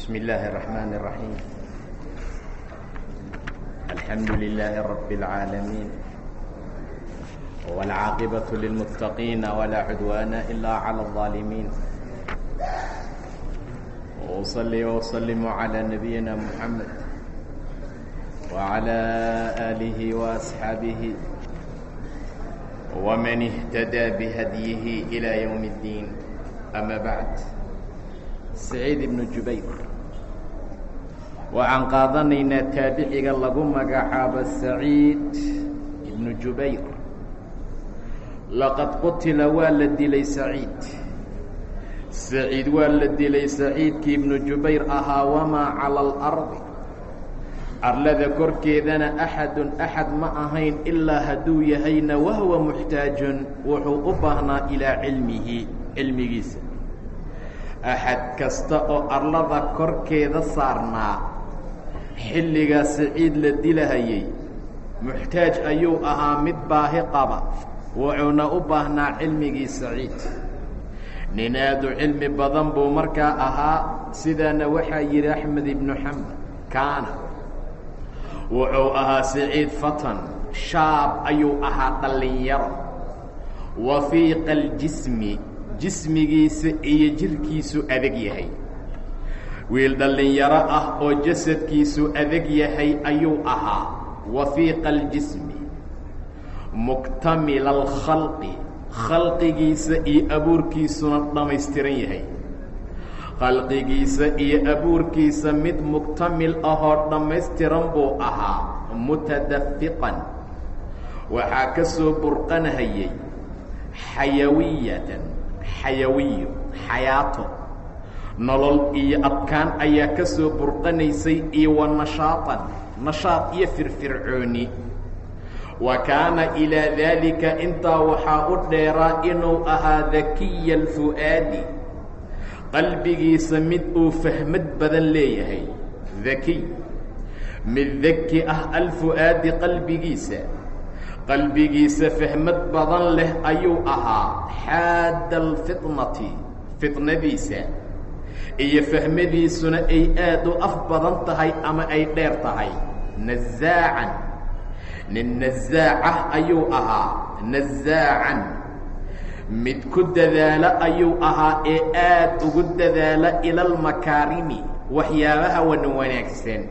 بسم الله الرحمن الرحيم الحمد لله رب العالمين والعاقبة للمتقين ولا عدوان إلا على الظالمين وأصلي وأسلم على نبينا محمد وعلى آله وأصحابه ومن اهتدى بهديه إلى يوم الدين أما بعد سعيid ibnu jubayr waxaan qaadanaynaa taabiciga lagu magacaabo saciid ibnu jubayr laqad qutila waa la dilay saciid saciid waa la dilay saciidkii ibnu jubayr ahaa wamaa cala alardi arlada korkeedana axadun axad ma ahayn ilaa hadduu yahayna wahuwa muxtaajun wuxuu u baahnaa ilaa cilmihi cilmigiisa axad kasta oo arlada korkeeda saarnaa xilligaa saciid la dilahayay muxtaaj ayuu ahaa mid baahi qaba wuxuuna u baahnaa cilmigii saciid. Nin aad u cilmi badan buu markaa ahaa sidaana waxaa yidhi axmed ibnu xamed kaana. Wuxuu ahaa saciid fatan shaab ayuu ahaa dhallinyaro. Wafiiqa aljismi jismigiisa iyo jirhkiisu adag yahay wiil dhallinyaro ah oo jasadkiisu adag yahay ayuu ahaa. Wafiiqa aljismi. Muktamila alkhalqi khalqigiisa iyo abuurkiisuna dhammaystiran yahay. Khalqigiisa iyo abuurkiisa mid muktamil ahoo dhammaystiran buu ahaa. Mutadafiqan waxaa ka soo burqanhayay xayawiyatan. Xayawiyo xayaato nolol iyo adkaan ayaa ka soo burqanaysay iyo wa nashaatan nashaad iyo firfircooni. Wa kaana ilaa daalika intaa waxaa u dheeraa inuu ahaa dakiya alfu'aadi qalbigiisa mid uu fahmad badan leeyahay. Dakiy mid daki ah alfu'aadi qalbigiisa. Qalbigiisa fahmad badan leh ayuu ahaa xaadda alfitnati fitnadiisa iyo fahmadiisuna ay aad u af badan tahay ama ay dheer tahay. Nasaacan nin nasaacah ayuu ahaa. Nasaacan mid ku dadaala ayuu ahaa ee aad ugu dadaala ila almakaarimi waxyaabaha wan wanaagsan.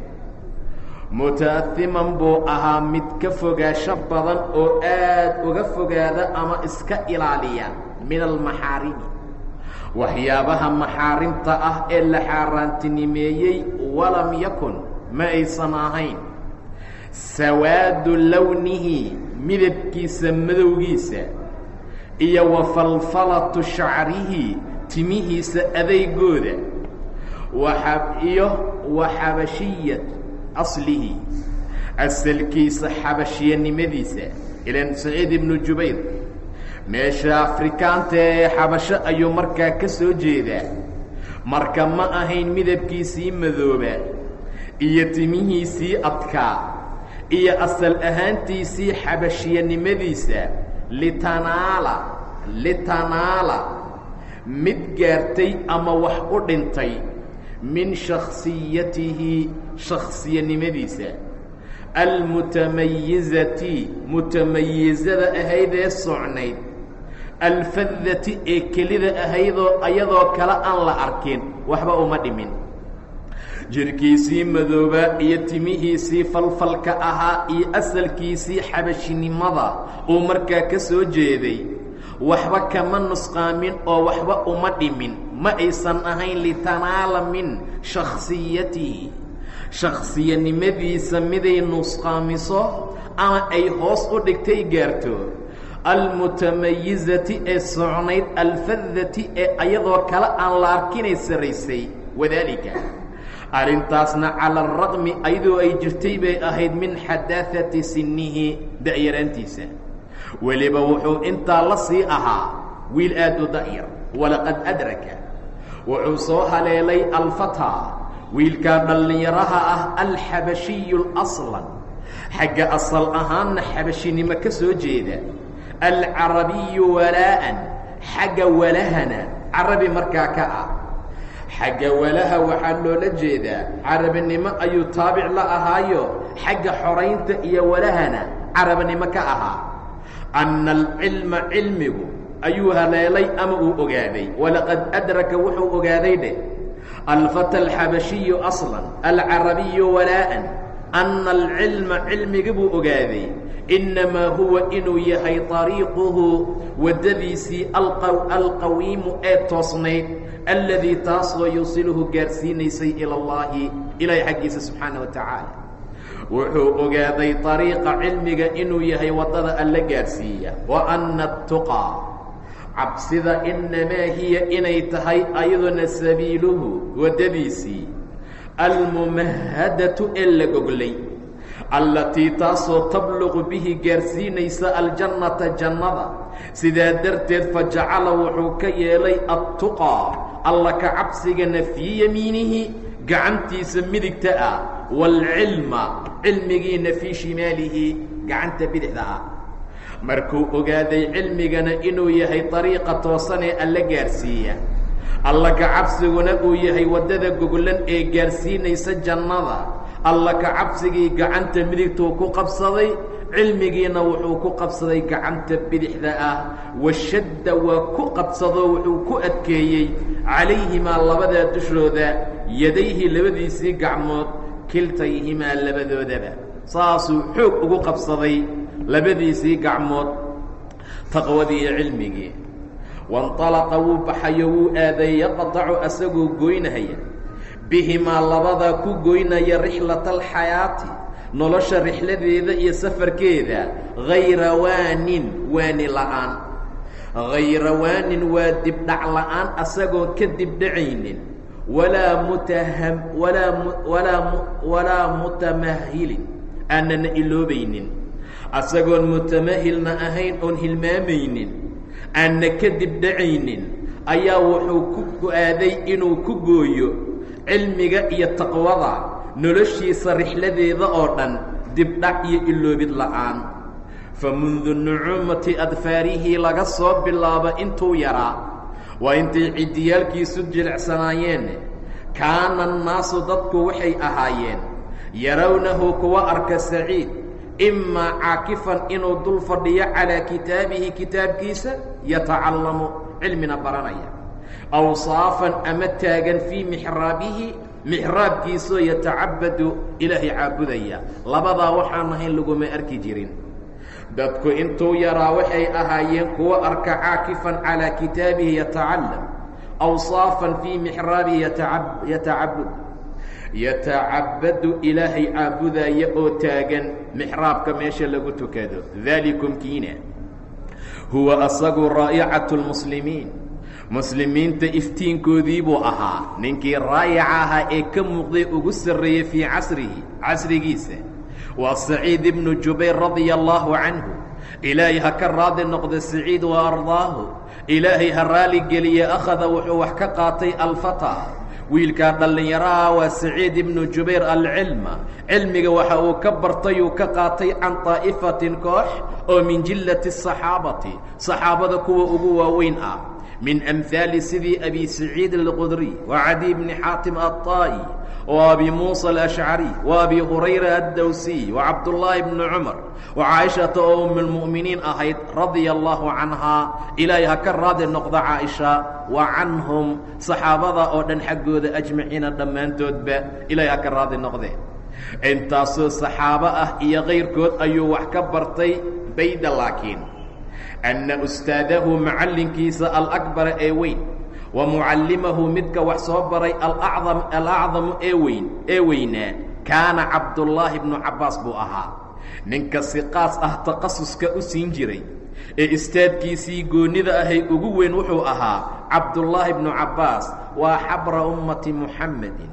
Muta'ahiman buu ahaa mid ka fogaasho badan oo aad uga fogaada ama iska ilaaliya min almaxaarimi waxyaabaha maxaarimta ah ee la xaaraantinimeeyey walam yakun ma aysan ahayn. Sawaadu lownihi midabkiisa madowgiisa iyo wa falfalatu shacrihi timihiisa adeygooda. Iyo wa xabashiyat aslihi asalkiisa xabashiyanimadiisa ilan saciid ibnu jubayr meesha afrikaanta ee xabasho ayuu markaa ka soo jeedaa. Marka ma ahayn midabkiisii madooba iyo timihiisii adkaa iyo asal ahaantiisii xabashiyanimadiisa litanaala litanaala mid gaartay ama wax u dhintay min shaksiyatihi shaksiyanimadiisa almutamayizati mutamayizada ahayd ee socnayd alfadati ee kelida ahaydoo ayadoo kale aan la arkin waxba uma dhimin. Jirhkiisii madoobaa iyo timihiisii falfalka ahaa iyo asalkiisii xabashinimada uu markaa ka soo jeeday waxba kama nusqaamin oo waxba uma dhimin. Ma aysan ahayn litanaala min shaksiyatihi shaksiyanimadiisa miday nusqaamiso ama ay hoos u dhigtay gaarto almutamayizati ee socnayd alfadati ee ayadoo kale aan la arkinay saraysay wadaalika arrintaasna cala araqmi ayadoo ay jirtay bay ahayd min xadaahati sinnihi da'yaraantiisa weliba wuxuu intaa la sii ahaa wiil aad u da'yar walaqad adraka. Wuxuu soo haleelay alfataa wiilkaa dhallinyaraha ah alxabashiyu اlaslan xagga asal ahaanna xabashinimo ka soo jeeda alcarabiyu walaa'an xagga walahana carabi markaa ka ah xagga walaha waxaa loola jeedaa carabinimo ayuu taabic la ahaayo xagga xoraynta iyo walahana carabnimo ka ahaa anna alcilma cilmigu ayuu haleelay ama uu ogaaday walaqad adraka wuxuu ogaaday dheh alfata alxabashiyu aslan alcarabiyu walaa'an anna alcilma cilmigi buu ogaaday inamaa huwa inuu yahay ariiquhu waddadiisii alqawiimu ee toosnayd alladii taasoo yuusilhu gaarsiinaysay ila اllahi ilaahay xaggiisa subxaana wa tacaala wuxuu ogaaday ariiqa cilmiga inuu yahay waddada alla gaarsiiya wa ana اtuqaa cabsida inamaa hiya inay tahay ayaduna sabiiluhu waddadiisii almumahadatu ee la goglay allatii taasoo tabluqu bihi gaarsiinaysa aljannata jannada. Sidaa darteed fa jacala wuxuu ka yeelay adtuqaa alla ka cabsigana fii yamiinihi gacantiisa midigta ah waalcilma cilmigiina fii shimaalihi gacanta bidixda ah. Markuu ogaaday cilmigana inuu yahay dariiqa toosanee alla gaarsiiya. Alla ka cabsiguna uu yahay waddada goglan ee gaarsiinaysa jannada alla ka cabsigii gacanta midigtuu ku qabsaday cilmigiina wuxuu ku qabsaday gacanta bidixda ah washadda waa ku qabsadoo wuxuu ku adkeeyey calayhimaa labadaa dushooda yadayhi labadiisii gacmood kiltayhimaa labadoodaba saasuu xoog ugu qabsaday labadiisii gacmood taqwadii iyo cilmigii waاnطalaqa wuu baxayo wuu aaday yaqطacu asagoo goynaya bihimaa labadaa ku goynaya rixlata alxayaati nolosha rixladeeda iyo safarkeeda hayra waanin waani la'aan. Hayra waanin waa dibdhac la'aan asagoo ka dibdhacaynin walaa mutaham walaa walaa walaa mutamahilin aanana iloobaynin. Asagoon mutamahilna ahayn oon hilmaamaynin aanna ka dibdhacaynin ayaa wuxuu ku go'aaday inuu ku gooyo cilmiga iyo taqwada noloshiisa rixladeeda oo dhan dibdhac iyo iloobid la'aan. Fa mundu nucuumati adfaarihii laga soo bilaabo intuu yaraa waa intay ciddiyaalkiisu jilicsanaayeen. Kaana annaasu dadku waxay ahaayeen yarawnahu kuwa arka saciid imaa caakifan inuu dul fadhiyo calaa kitaabihi kitaabkiisa yatacallamu cilmina baranaya awsaafan ama taagan fii mixraabihi mixraabkiisoo yatacabadu ilaahay caabudaya. Labadaa waxaan ahayn laguma arki jirin. Dadku intuu yaraa waxay ahaayeen kuwo arka caakifan calaa kitaabihi yatacalam awsaafan fii mixraabihi yatacabud yatacabadu ilaahay caabudaya oo taagan mixraabka meesha lagu tukado. Dalikum kiina. Huwa asagu raa'icatu lmuslimiin muslimiinta iftiinkoodii buu ahaa. Ninkii raayaca ahaa ee ka muuqday ugu sarreeyey fii casrihi casrigiisa waa saciid ibnu jubayr radia allaahu canhu. Ilaahay ha ka raadi noqda saciid wa ardaahu. Ilaahay ha raali geliya akhada wuxuu wax ka qaatay alfata wiilkaa dhallinyaraha waa saciid ibnu jubayr alcilma. Cilmiga waxa uu ka bartay uu ka qaatay can daa'ifatin koox oo min jillati saxaabati. Saxaabada kuwa ugu waaweyn ah min amhaali sidii abi saciid alqudriy wa cadiy bni xaatim aلطaa'i wa abi muusa alashcariy wa abi hurayra addowsiy wa cabdullaahi bni cumar wa caaishata oo umulmu'miniin ahayd radia allahu canhaa ilaahay ha ka raadi noqda caaisha wa canhum saxaabada oo dhan xaggooda ajmaciina dhammaantoodba ilaahay ha ka raadi noqde intaasoo saxaabo ah iyo kayrkood ayuu wax ka bartay bayda laakiin anna ustaadahu macallinkiisa alakbara ee weyn wa mucallimahu midka wax soo baray alacdam alacdamu ee weyn ee weynaa kaana cabdullaahi bnu cabbaas buu ahaa ninka siqaas ah takhasuska u siin jiray ee istaadkiisii goonnida ahay ugu weyn wuxuu ahaa cabdullaahi bnu cabbaas waa xabra ummati muxammedin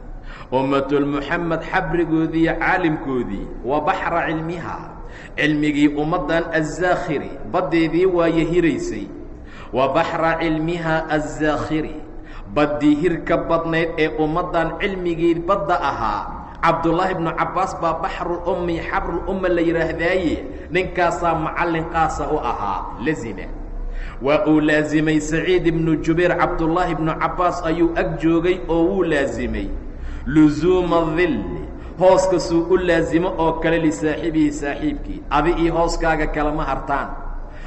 ummatulmuxamed xabrigoodii caalimkoodii wa baxra cilmiha cilmigii ummaddan azzaakhiri baddeedii waaye hiraysay wa baxra cilmiha azzaakhiri baddii hirka badnayd ee ummaddan cilmigii badda ahaa. Cabdullaahi bnu cabbaas baa baxrulummi xabrulumma la yidhaahdaaye ninkaasaa macallin qaasa u ahaa lazima waa uu laasimay saciid ibnu jubayr cabdullaahi ibnu cabbaas ayuu ag joogay oo wuu laasimay lusuuma dilli hooska suu u laasimo oo kale lisaaxibihi saaxiibkii adi iyo hooskaaga kalama hartaan.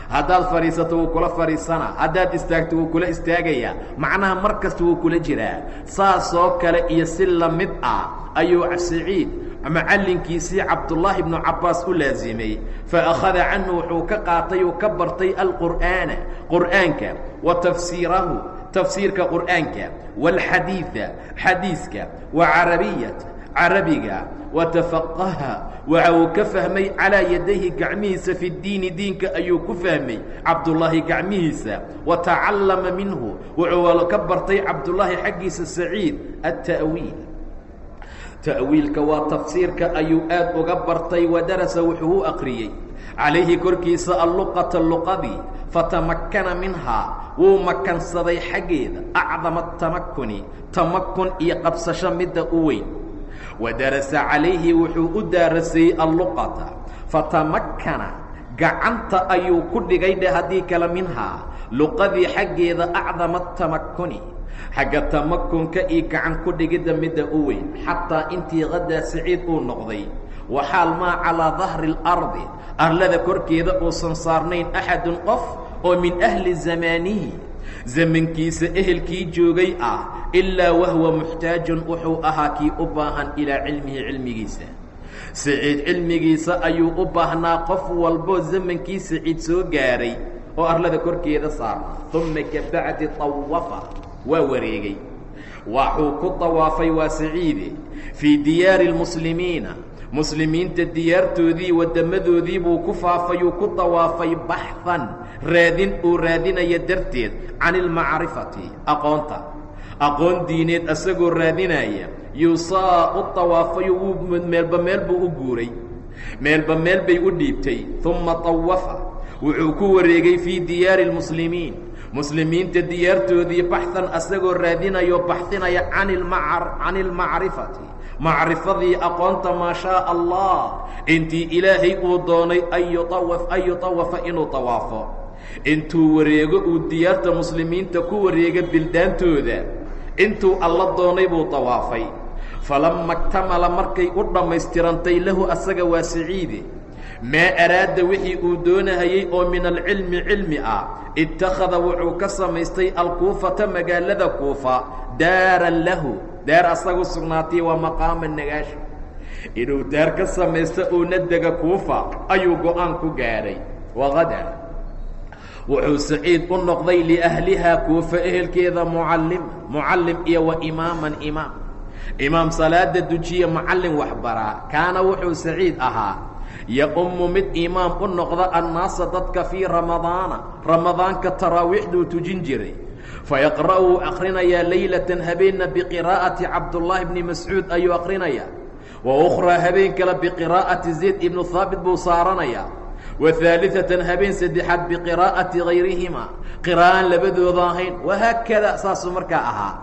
Haddaad fadhiisato wuu kula fadhiisanaa haddaad istaagto wuu kula istaagayaa. Macnaha mar kasta wuu kula jiraa. Saasoo kale iyo si la mid ah ayuu saciid macallinkiisii cabdullaahi ibnu cabbaas u laasimay fa akhada canhu wuxuu ka qaatay uu ka bartay alqur'aana qur'aanka wa tafsiirahu tafsiirka qur'aanka waalxadiida xadiiska wa carabiyat carabiga watafaqaha waxa uu ka fahmay calaa yadayhi gacmihiisa fi ddiini diinka ayuu ku fahmay cabdullaahi gacmihiisa wa tacallama minhu wuxuu ka bartay cabdullaahi xaggiisa saciid atta'wiil. Ta'wiilka waa tafsiirka ayuu aad uga bartay wa darasa wuxuu u aqriyey calayhi korkiisa alluqata luqadii fatamakkana minhaa wuu makansaday xaggeeda acdama tamakuni tamakun iyo qabsasho midda u weyn wadarasa calayhi wuxuu u daarasayey alluqata. Fatamakkana gacanta ayuu ku dhigay dheh haddii kale minhaa. Luqadii xaggeeda acdama tamakuni xagga tamakunka iyo gacan ku dhigidda midda u weyn xataa intii qadaa saciid uu noqday. Waxaal maa calaa dahri اlardi arlada korkeeda uusan saarnayn axadun qof oo min ahli zamaanihi zamankiisa ehelkii joogay ah ilaa wahwa muxtaajun wuxuu ahaa kii u baahan ilaa cilmihi cilmigiisa. Saciid cilmigiisa ayuu u baahnaa qof walboo zamankii saciid soo gaaray oo arlada korkeeda saarnaa. Uma kabacdi tawafa waa wareegay. Waxuu ku tawaafay waa saciide fii diyaari اlmuslimiina muslimiinta diyaartoodii waddamadoodii buu ku faafayuu ku tawaafay baxhan raadin uu raadinaya darteed can ilmacrifati aqoonta. Aqoon diineed asagoo raadinaya yuusaa u tawaafayo wuu meelba meel buu u guuray. Meelba meel bay u dhiibtay uma tawafa wuxuu ku wareegay fii diyaari اlmuslimiin muslimiinta diyaartoodii baxhan asagoo raadinayo baxinaya can ilmacrifati macrifadii aqoonta maa shaaa allah intii ilaahay uu doonay an yuawaf an yutawafa inuu tawaafo. Intuu wareego uu diyaarta muslimiinta ku wareega bildaantooda intuu alla doonay buu tawaafay. Falama ktamala markay u dhammaystirantay lahu asaga waa saciide maa araada wixii uu doonahayey oo min alcilmi cilmi ah ittakhada wuxuu ka samaystay alkuufata magaalada kuufa daaran lahu daar asagu sugnaatay waa maqaama nagaasho inuu daar ka samaysto uuna dega kuufa ayuu go'aan ku gaadhay waqada wuxuu saciid u noqday liahlihaa kuufa ehelkeeda mucalima mucallim iyo wa imaaman imaam. Imaam salaada dujiya macallin waxbaraa. Kaana wuxuu saciid ahaa ya-ummu mid imaam u noqda annaasa dadka fii ramadaana. Ramadaanka taraawiixduu tujin jiray fayaqra'u wuu akrinayaa laylatan habeenna biqiraa'ati cabdullaahi bni mascuud ayuu akrinayaa wa ukhraa habeen kale biqiraa'ati zayd ibnu haabit buu saaranayaa wa haaliatan habeen saddexaad biqiraa'ati gayrihima qiraa'aan labadooda ahayn wahaakada saasuu markaa ahaa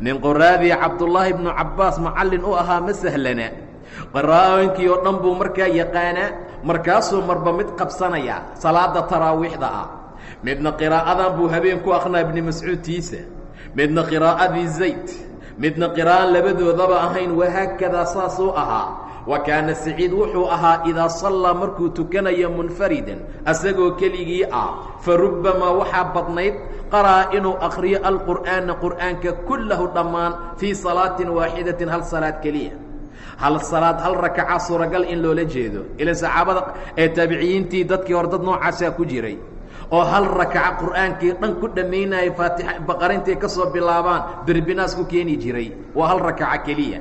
nin qoraadii cabdullaahi bnu cabbaas macallin u ahaa ma sahlana qiraa'ooyinkii oo dhan buu markaa yaqaanaa markaasuu marba mid qabsanayaa salaada taraawiixda ah midna qiraa'adan buu habeen ku akrinaa ibni mascuudtiisa midna qiraa'adii zayd. Midna qiraa'an labadoodaba ahayn wahaakadaa saasuu ahaa. Wa kaana saciid wuxuu ahaa idaa sallaa markuu tukanayo munfaridan asagoo keligii ah fa rubbamaa waxaa badnayd qaraa inuu akhriyo alqur'aana qur'aanka kullahu dhammaan fii salaatin waaxidatin hal salaad keliya. Hal salaad hal rakaca suuragal in loola jeedo. Ila saxaabada ee taabiciyiintii dadkii hore dad noocaasaa ku jiray oo hal rakaca qur'aankii dhan ku dhammaynaya faatixa baqara intay ka soo bilaabaan berbinaas ku keeni jiray. Waa hal rakaca keliya.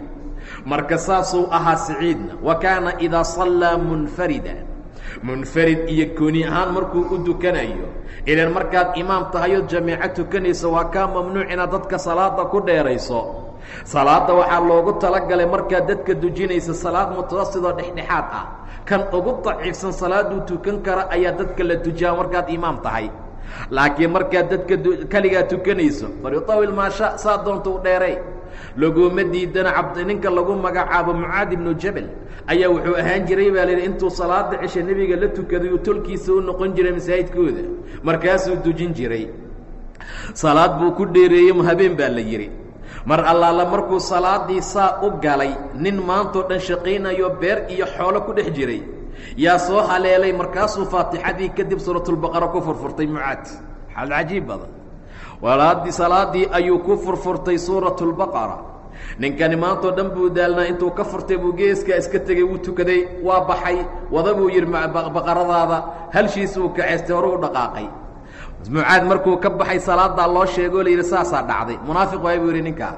Marka saasuu ahaa saciidna wa kaana idaa sallaa munfarida. Munfarid iyo kooni ahaan markuu u dukanayo ilan markaad imaam tahayood jamiico tukanayso waa kaa mamnuuc inaad dadka salaada ku dheerayso. Salaadda waxaa loogu talagalay markaad dadka dujinaysa salaad mutawasidoo dhexdhexaad ah kan ugu daciifsan salaaduu tukan kara ayaa dadka la tujaa markaad imaam tahay. Laakiin markaad dadka keligaa tukanayso falyutawil maasha saa doonta u dheeray. Laguma diidana cabd ninka lagu magacaabo mucaad ibnu jabal ayaa wuxuu ahaan jiray baa layidhi intuu salaada cishe nebiga la tukaday uu tolkiisa u noqon jiray masaajidkooda. Markaasuu dujin jiray. Salaad buu ku dheereeyey habeen baa la yidhi mar allaala markuu salaadii saa u galay nin maantoo dhan shaqaynayo beer iyo xoolo ku dhex jiray. Yaa soo haleelay markaasuu faatixadii kadib suuratulbaqara ku furfurtay mucaad. Xal cajiib badan walaadii salaadii ayuu ku furfurtay suuratulbaqara ninkani maantoo dhan buu daalnaa intuu ka furtay buu geeskaa iska tegey wuu tukaday waa baxay. Wada buu yidhi baqaradaada halshiisuu kacaystay hore u dhaqaaqay mucaad markuu ka baxay salaadaa loo sheegoo la yidhi saasaa dhacday. Munaafiq waay buu yidhi ninkaa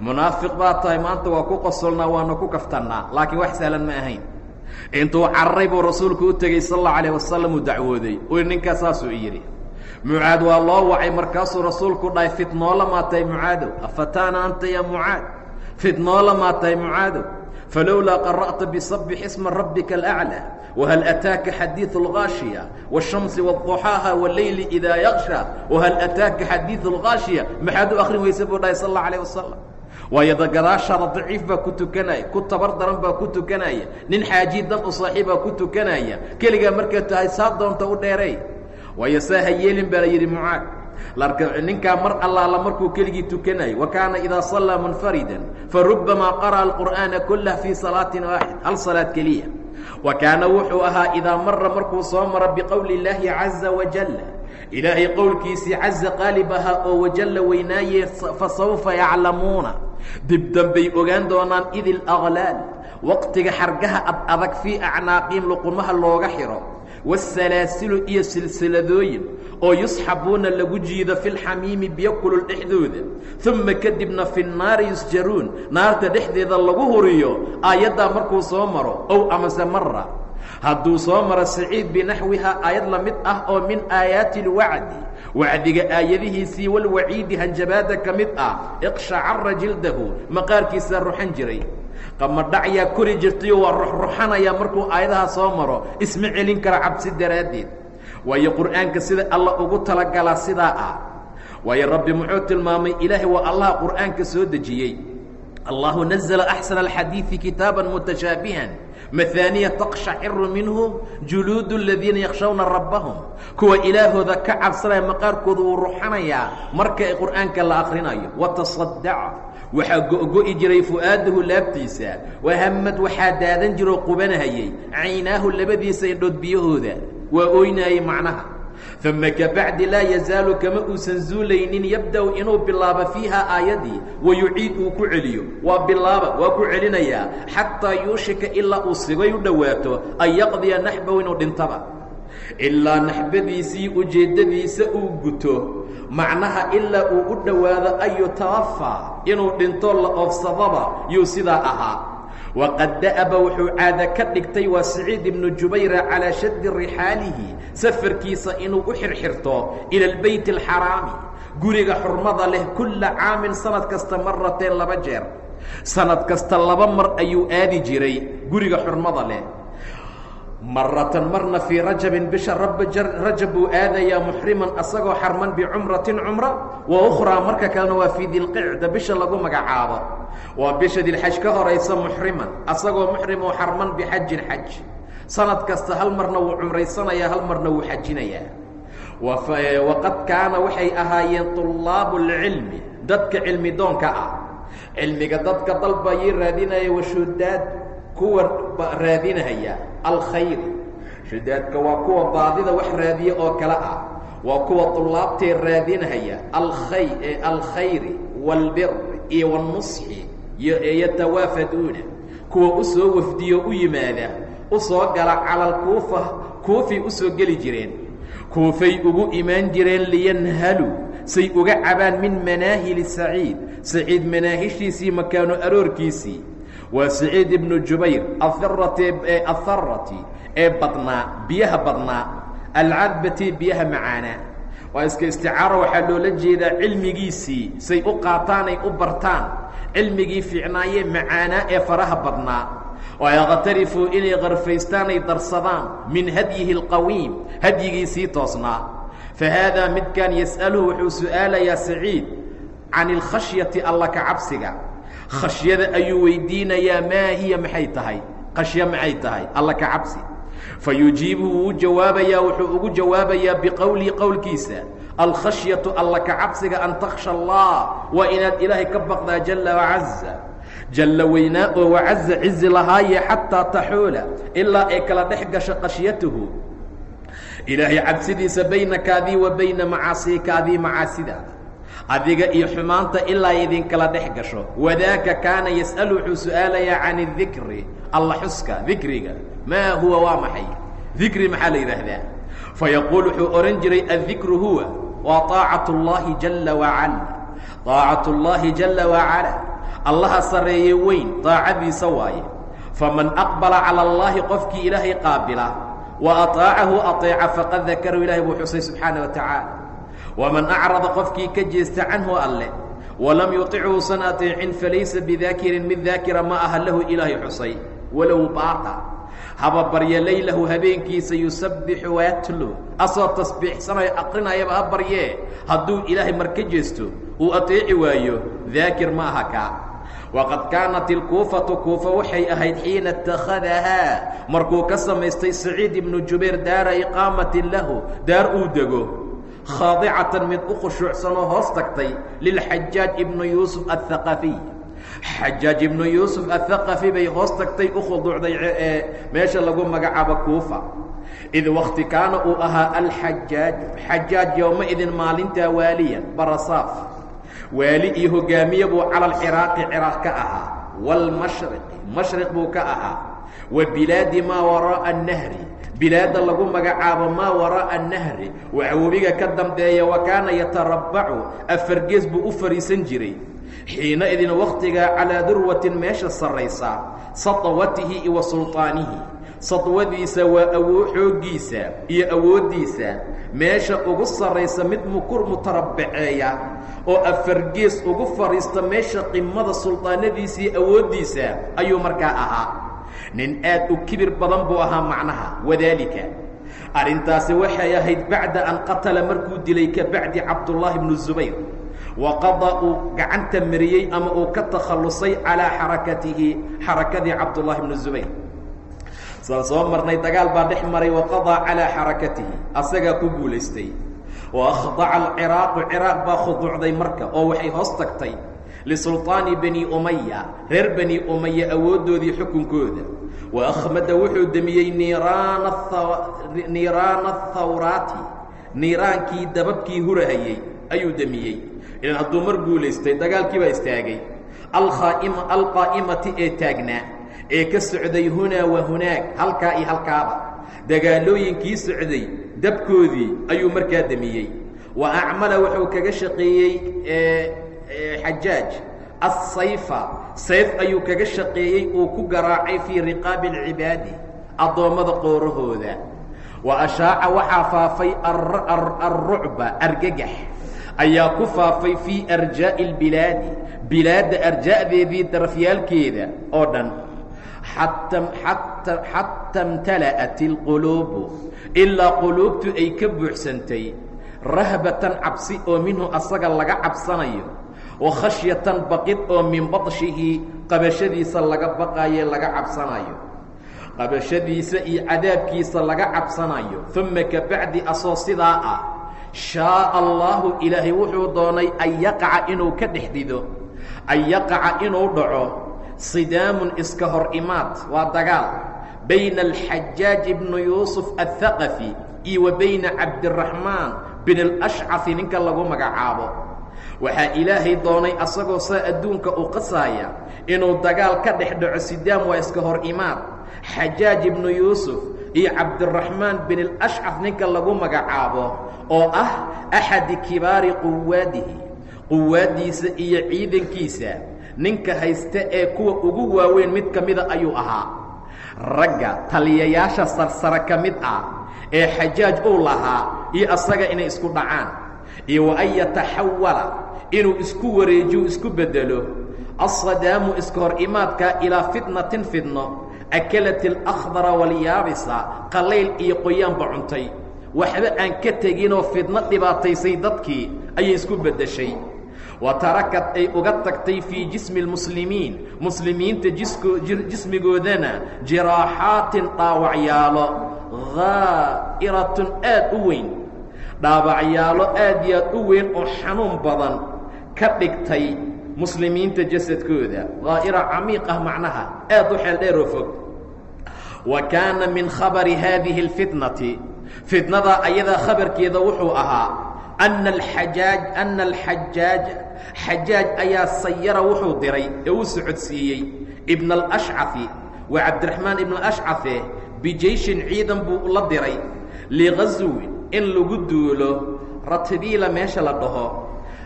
munaafiq baa tahay maanta waa ku qosolnaa waana ku kaftannaa. Laakiin wax sahlan ma ahayn. Intuu cararay buu rasuulku u tegey sal allau alayh wasalam uu dacwooday. U yidhi ninkaa saasuu yidhi. Mucaad waa loo wacay markaasuu rasuulku dhahay fitnoola maa tahay mucaadow afataana anta ya mucaad fitnoola maa tahay mucaadow falowlaa qara'ta bisabbix isma rabbika alaclى whal ataaka xadiiثu اlgaashiya wالshamsi wالضuxaaha wاleyli idaa yaksha whal ataaka xadiiثu اlgaashiya maxaad u akrin weyse buu dhahay sal اllau alيه wasalam waayo da gadaashaada daciif baa ku tukanaya ku tabar daran baa ku tukanaya nin xaaji dan u saaxiibaa ku tukanaya keligaa markaad tahay saa doonta u dheeray waayo saa ha yeelin baa la yidhi mucaad ninkaa mar allaala markuu keligii tukanayo wa kaana idaa sallaa munfarida farubamaa qara'a alqur'aana kulah fii salaatin waaxid hal salaad keliya. Wa kaana wuxuu ahaa idaa mara markuu soo mara biqowli اllaahi caza wajalla ilaahay qowlkiisii caza qaalib ahaa oo wajalla weynaaye fasawfa yaclamuuna. Dib dambay ogaan doonaan id ilaglaal waqtiga xargaha ad adag fii acnaaqihim luqumaha looga xidho waasalaasilu iyo silsiladooyin oo yusxabuuna lagu jiido fi lxamiimi biyo kulul dhexdooda uma kadibna fi nnaari yusjaruun naarta dhexdeeda lagu huriyo aayaddaa markuu soo maro ow amase mara hadduu soo maro saciid binaxwihaa aayad la mid ah oo min aayaati اlwacdi wacdiga aayadihiisii walwaciidi hanjabaada ka mid ah iqshacara jildahu maqaarkiisaa ruxan jiray qamadhacyaa kori jirtayo waa ruxruxanaya markuu aayadaha soo maro isma celin kara cabsi daraaddeed. Waayo qur'aanka sida alla ugu talagalaa sidaa ah. Waayo rabbi muxuu tilmaamay ilaahay waa allaha qur'aanka soo dejiyey. Allahu nazla axsana alxadiidi kitaaba mutashaabihan. Mahaaniya taqshaciru minhu juluudu aladiina yakshawna rabbahum. Kuwa ilaahooda ka cabsanaya maqaarkooda wuu ruxanayaa marka qur'aanka la akhrinayo. Watasadaca waxaa go'go'i jiray fu'aadahu laabtiisa. Wahamad waxaa daadan jiroo qubanahayey caynaahu labadiisa indhood biyahooda. Waa oynaayey macnaha. Uma kabacdi laa yazaalu kama uusan zuulaynin yabda'u inuu bilaabo fiiha aayaddii wayuciid uu ku celiyo. Waa bilaaba waa ku celinayaa. Xataa yuushika ilaa uu sigay u dhowaato an yaqdiya naxbahu inuu dhintaba ilaa naxbadiisii ujeeddadiisa uu guto. Macnaha ilaa uu u dhowaado an yutawafaa inuu dhinto la oofsadaba yuu sidaa ahaa. Waqad da'aba wuxuu caada ka dhigtay waa saciid ibnu jubayra calaa shaddi rixaalihi safarkiisa inuu u xirxirto ila albayt alxaraami guriga xurmada leh kulla caamin sanad kasta marateen laba jeer. Sanad kasta laba mar ayuu aadi jiray guriga xurmada leh maratan marna fii rajabin bisha rajab buu aadayaa muxriman asagoo xarman bicumratin cumra wa ukhraa marka kalena waa fii dilqicda bisha lagu magacaabo. Waa bisha dilxaj ka horaysa muxriman asagoo muxrim oo xarman bixajin xaj. Sanad kasta hal marna wuu cumraysanayaa hal marna wuu xajinayaa. Waqad kaana waxay ahaayeen طulaabu اlcilmi dadka cilmi doonka ah. Cilmiga dadka dalbayay raadinaya washudaad kuwa raadinaya alkhayr shudaadka waa kuwa baadida wax raadiye oo kale ah waa kuwa طulaabtee raadinaya alkhay alkhayri wاlbir iyo wاnusxi yatawaafaduuna kuwa u soo wafdiyo u yimaada u soo gala cala kuufa kuufay u soo geli jireen kuufay ugu imaan jireen liyanhaluu say uga cabaan min manaahili saciid saciid manaahishiisii makaano aroorkiisii waa saciid ibnu jubayr aharati aharati ee badnaa biyaha badnaa alcadbati biyaha macaanaa waa iska isticaaro waxaa loola jeedaa cilmigiisii say u qaataanay u bartaan. Cilmigii fiicnaayee macaanaa ee faraha badnaa. Wayaqtarifuu inay qarfaystaan ay darsadaan min hadyihi اlqawiim hadyigiisii toosnaa. Fa haadaa midkan yas'aluhu wuxuu su'aalayaa saciid can اlkhashyati alla ka cabsiga khashyada ayuu weydiinayaa maa hiya? Maxay tahay? Khashyo maxay tahay? Alla ka cabsi. Fayujiibu wuu jawaabayaa wuxuu ugu jawaabayaa biqowlihi qowlkiisa alkhashyaةu alla ka cabsiga an takhsha allah waa inaad ilaahay ka baqdaa jala wacaza jalla weynaa oo wacaza cizi lahaaye xataa taxuula ilaa ay kala dhex gasho khashyatuhu. Ilaahay cabsidiisa baynakaadii wa bayna macaasiikaadii macaasidaada adiga iyo xumaanta ilaa idinkala dhex gasho wadaaka kaana yas'al wuxuu su'aalayaa can اdikri alla xuska dikriga maa huwa waa maxay dikri maxaa la yidhaahdaa fayaquul wuxuu odhan jiray addikru huwa waa طaacaة اllahi jala wacala طaacaة اllahi jala wacala allaha sarreeye weyn daacadiisa waaye faman aqbala calى اllahi qofkii ilaahay qaabila wa aطaacahu aطeeca faqad dakarahu ilahay buu xusay subxaana wa tacaala waman acrada qofkii ka jeesta canhu alle walam yuطicuusan aطeecin falaysa bidaakirin mid daakira ma aha lahu ilaahay xusay walow baaqa haba barya laylahu habeenkiisa yusabbixu wayatlu asoo tasbiixsanayo aqrinayaba ha baryee hadduu ilaahay marka jeesto uu ateeci waayo daakir ma aha kaa waqad kaanat ilkuufatu kuufa waxay ahayd xiina ittakhadahaa markuu ka samaystay saciid ibnu jubayr daara iqaamatin lahu daar uu dego khaadicatan mid u khushuucsanoo hoos tagtay lilxajaaj ibnu yuusuf athaqafiy xajaaj ibnu yuusuf athaqafi bay hoos tagtay u khuduucday ee meesha lagu magacaabo kuufa. Id wakti kaana uu ahaa alxajaaju xajaaj yowma idin maalintaa waaliyan barasaaf waali iyo hogaamiye buu cala alciraaqi ciraaq ka ahaa. Waalmashriqi mashriq buu ka ahaa wa bilaadi maa waraa'a annahri. Bilaadda lagu magacaabo maa waraa'a annahri. Waxa webiga ka dambeeya wa kaana yatarabbacu afargees buu u fadhiisan jiray. Xiina idin wakhtigaa calaa durwatin meesha sarraysa sadawatihi wa sulطaanihi sadwadiisa waa awoo xooggiisa iyo awooddiisa. Meesha ugu sarraysa mid mukur mutarabbaceeya oo afargees ugu fadhiista meesha qimada sulطaanadiisa iyo awooddiisa ayuu markaa ahaa nin aad u kibir badan buu ahaa macnaha wadaalika. Arrintaasi waxay ahayd bacda an qatala markuu dilay ka bacdi cabdullaahi bnu zubayr. Waqada uu gacanta mariyey ama uu ka takhallusay calaa xarakatihi xarakadii cabdullaahi bnu zubayr. Saan soo marnay dagaal baa dhex maray waqadaa calaa xarakatihi asagaa ku guulaystay. Wa akhdaca alciraaqu ciraaq baa khuduucday marka oo waxay hoos tagtay lisulطaani bani umaya reer bani umaya awooddoodii xukunkooda. wa akhmada wuxuu demiyey niiraana athawraati niiraankii dababkii hurahayey ayuu demiyey ilan hadduu mar guulaystay dagaalkii baa istaagay alqaa'imati ee taagnaa ee ka socday hunaa wa hunaag halkaa iyo halkaaba dagaalooyinkii socday dabkoodii ayuu markaa demiyey wa acmala wuxuu kaga shaqeeyey xajaaj assayfa sayf ayuu kaga shaqeeyey uu ku garaacay fii riqaabi alcibaadi addoommada qoorahooda. Wa ashaaca waxaa faafay alrucba argagax ayaa ku faafay fii arjaa'i albilaadi bilaadda arja'deedii darafyaalkeeda oo dhan. Xata imtala'at ilquluubu ilaa quluubtu ay ka buuxsantay rahbatan cabsi oo minhu asaga laga cabsanayo wa khashyatan baqid oo min badshihi qabashadiisa laga baqaye laga cabsanayo qabashadiisa iyo cadaabkiisa laga cabsanayo uma kabacdi asoo sidaa ah shaaa allaahu ilaahay wuxuu doonay an yaqaca inuu ka dhex dido an yaqaca inuu dhaco. Sidaamun iska hor imaad waa dagaal. Bayna alxajaaj ibnu yuusuf athaqafi iyo wa bayna cabdiraxmaan bin alashcafi ninka lagu magacaabo waxaa ilaahay doonay asagoo saa adduunka u qasaaya inuu dagaal ka dhex dhaco sidaam waa iska hor imaad. Xajaaj ibnu yuusuf iyo cabdiraxmaan bin alashcaf ninka lagu magacaabo oo ah axadi kibaari quwaadihi. Quwaaddiisa iyo ciidankiisa ninka haysta ee kuwa ugu waaweyn mid ka mida ayuu ahaa. Ragga taliyayaasha sarsare ka mid ah ee xajaaj uu lahaa iyo asaga inay isku dhacaan. Iyo wa an yataxawala inuu isku wareejiyo isku beddelo assadaamu iska hor imaadka ilaa fitnatin fidno akalat alakhdara walyaabisa qalayl iyo qoyaanba cuntay. Waxba aan ka teginoo fidno dhibaataysay dadkii ayay isku beddeshay wa tarakad ay uga tagtay fii jismi اlmuslimiin muslimiinta jismigoodana jiraaxaatin dhaawacyaalo haa'iratun aad u weyn. Dhaawacyaalo aad iyo aad u weyn oo xanuun badan ka dhigtay muslimiinta jasadkooda. Haa'ira camiiq ah macnaha aad u xeel dheer oo fog. Wa kaana min khabari haadihi اlfitnati fitnada ayadaa khabarkeeda wuxuu ahaa ana alxajaaj ana alxajaaja xajaaj ayaa sayara wuxuu diray ee uu socodsiiyey ibna alashcafi waa cabdiraxmaan ibna alashcafe bijeyshin ciidan buu la diray liqaswin in lagu duulo ratabiila meesha la dhaho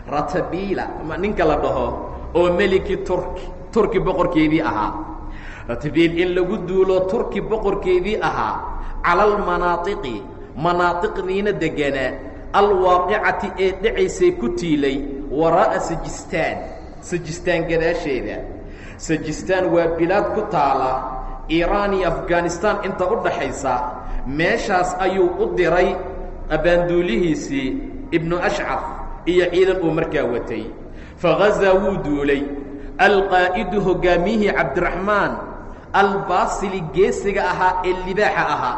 ratabiila ninka la dhaho oo meliki turki turki boqorkeedii ahaa. Ratabiil in lagu duulo turki boqorkeedii ahaa. Cala almanaatiqi manaatiqdiina deganaa alwaaqicati ee dhacaysay ku tiilay. Waraa'a sajistaan. Sajistaan gadaasheeda. Sajistaan waa bilaad ku taala. Iiraan iyo afghanistaan inta u dhaxaysa. Meeshaas ayuu u diray abbaanduulihiisii ibnu ashcaf iyo ciidan uu markaa watay. Fagazaa wuu duulay. Alqaa'idu hoggaamiyihii cabdiraxmaan albaasili geesiga ahaa ee libaaxa ahaa.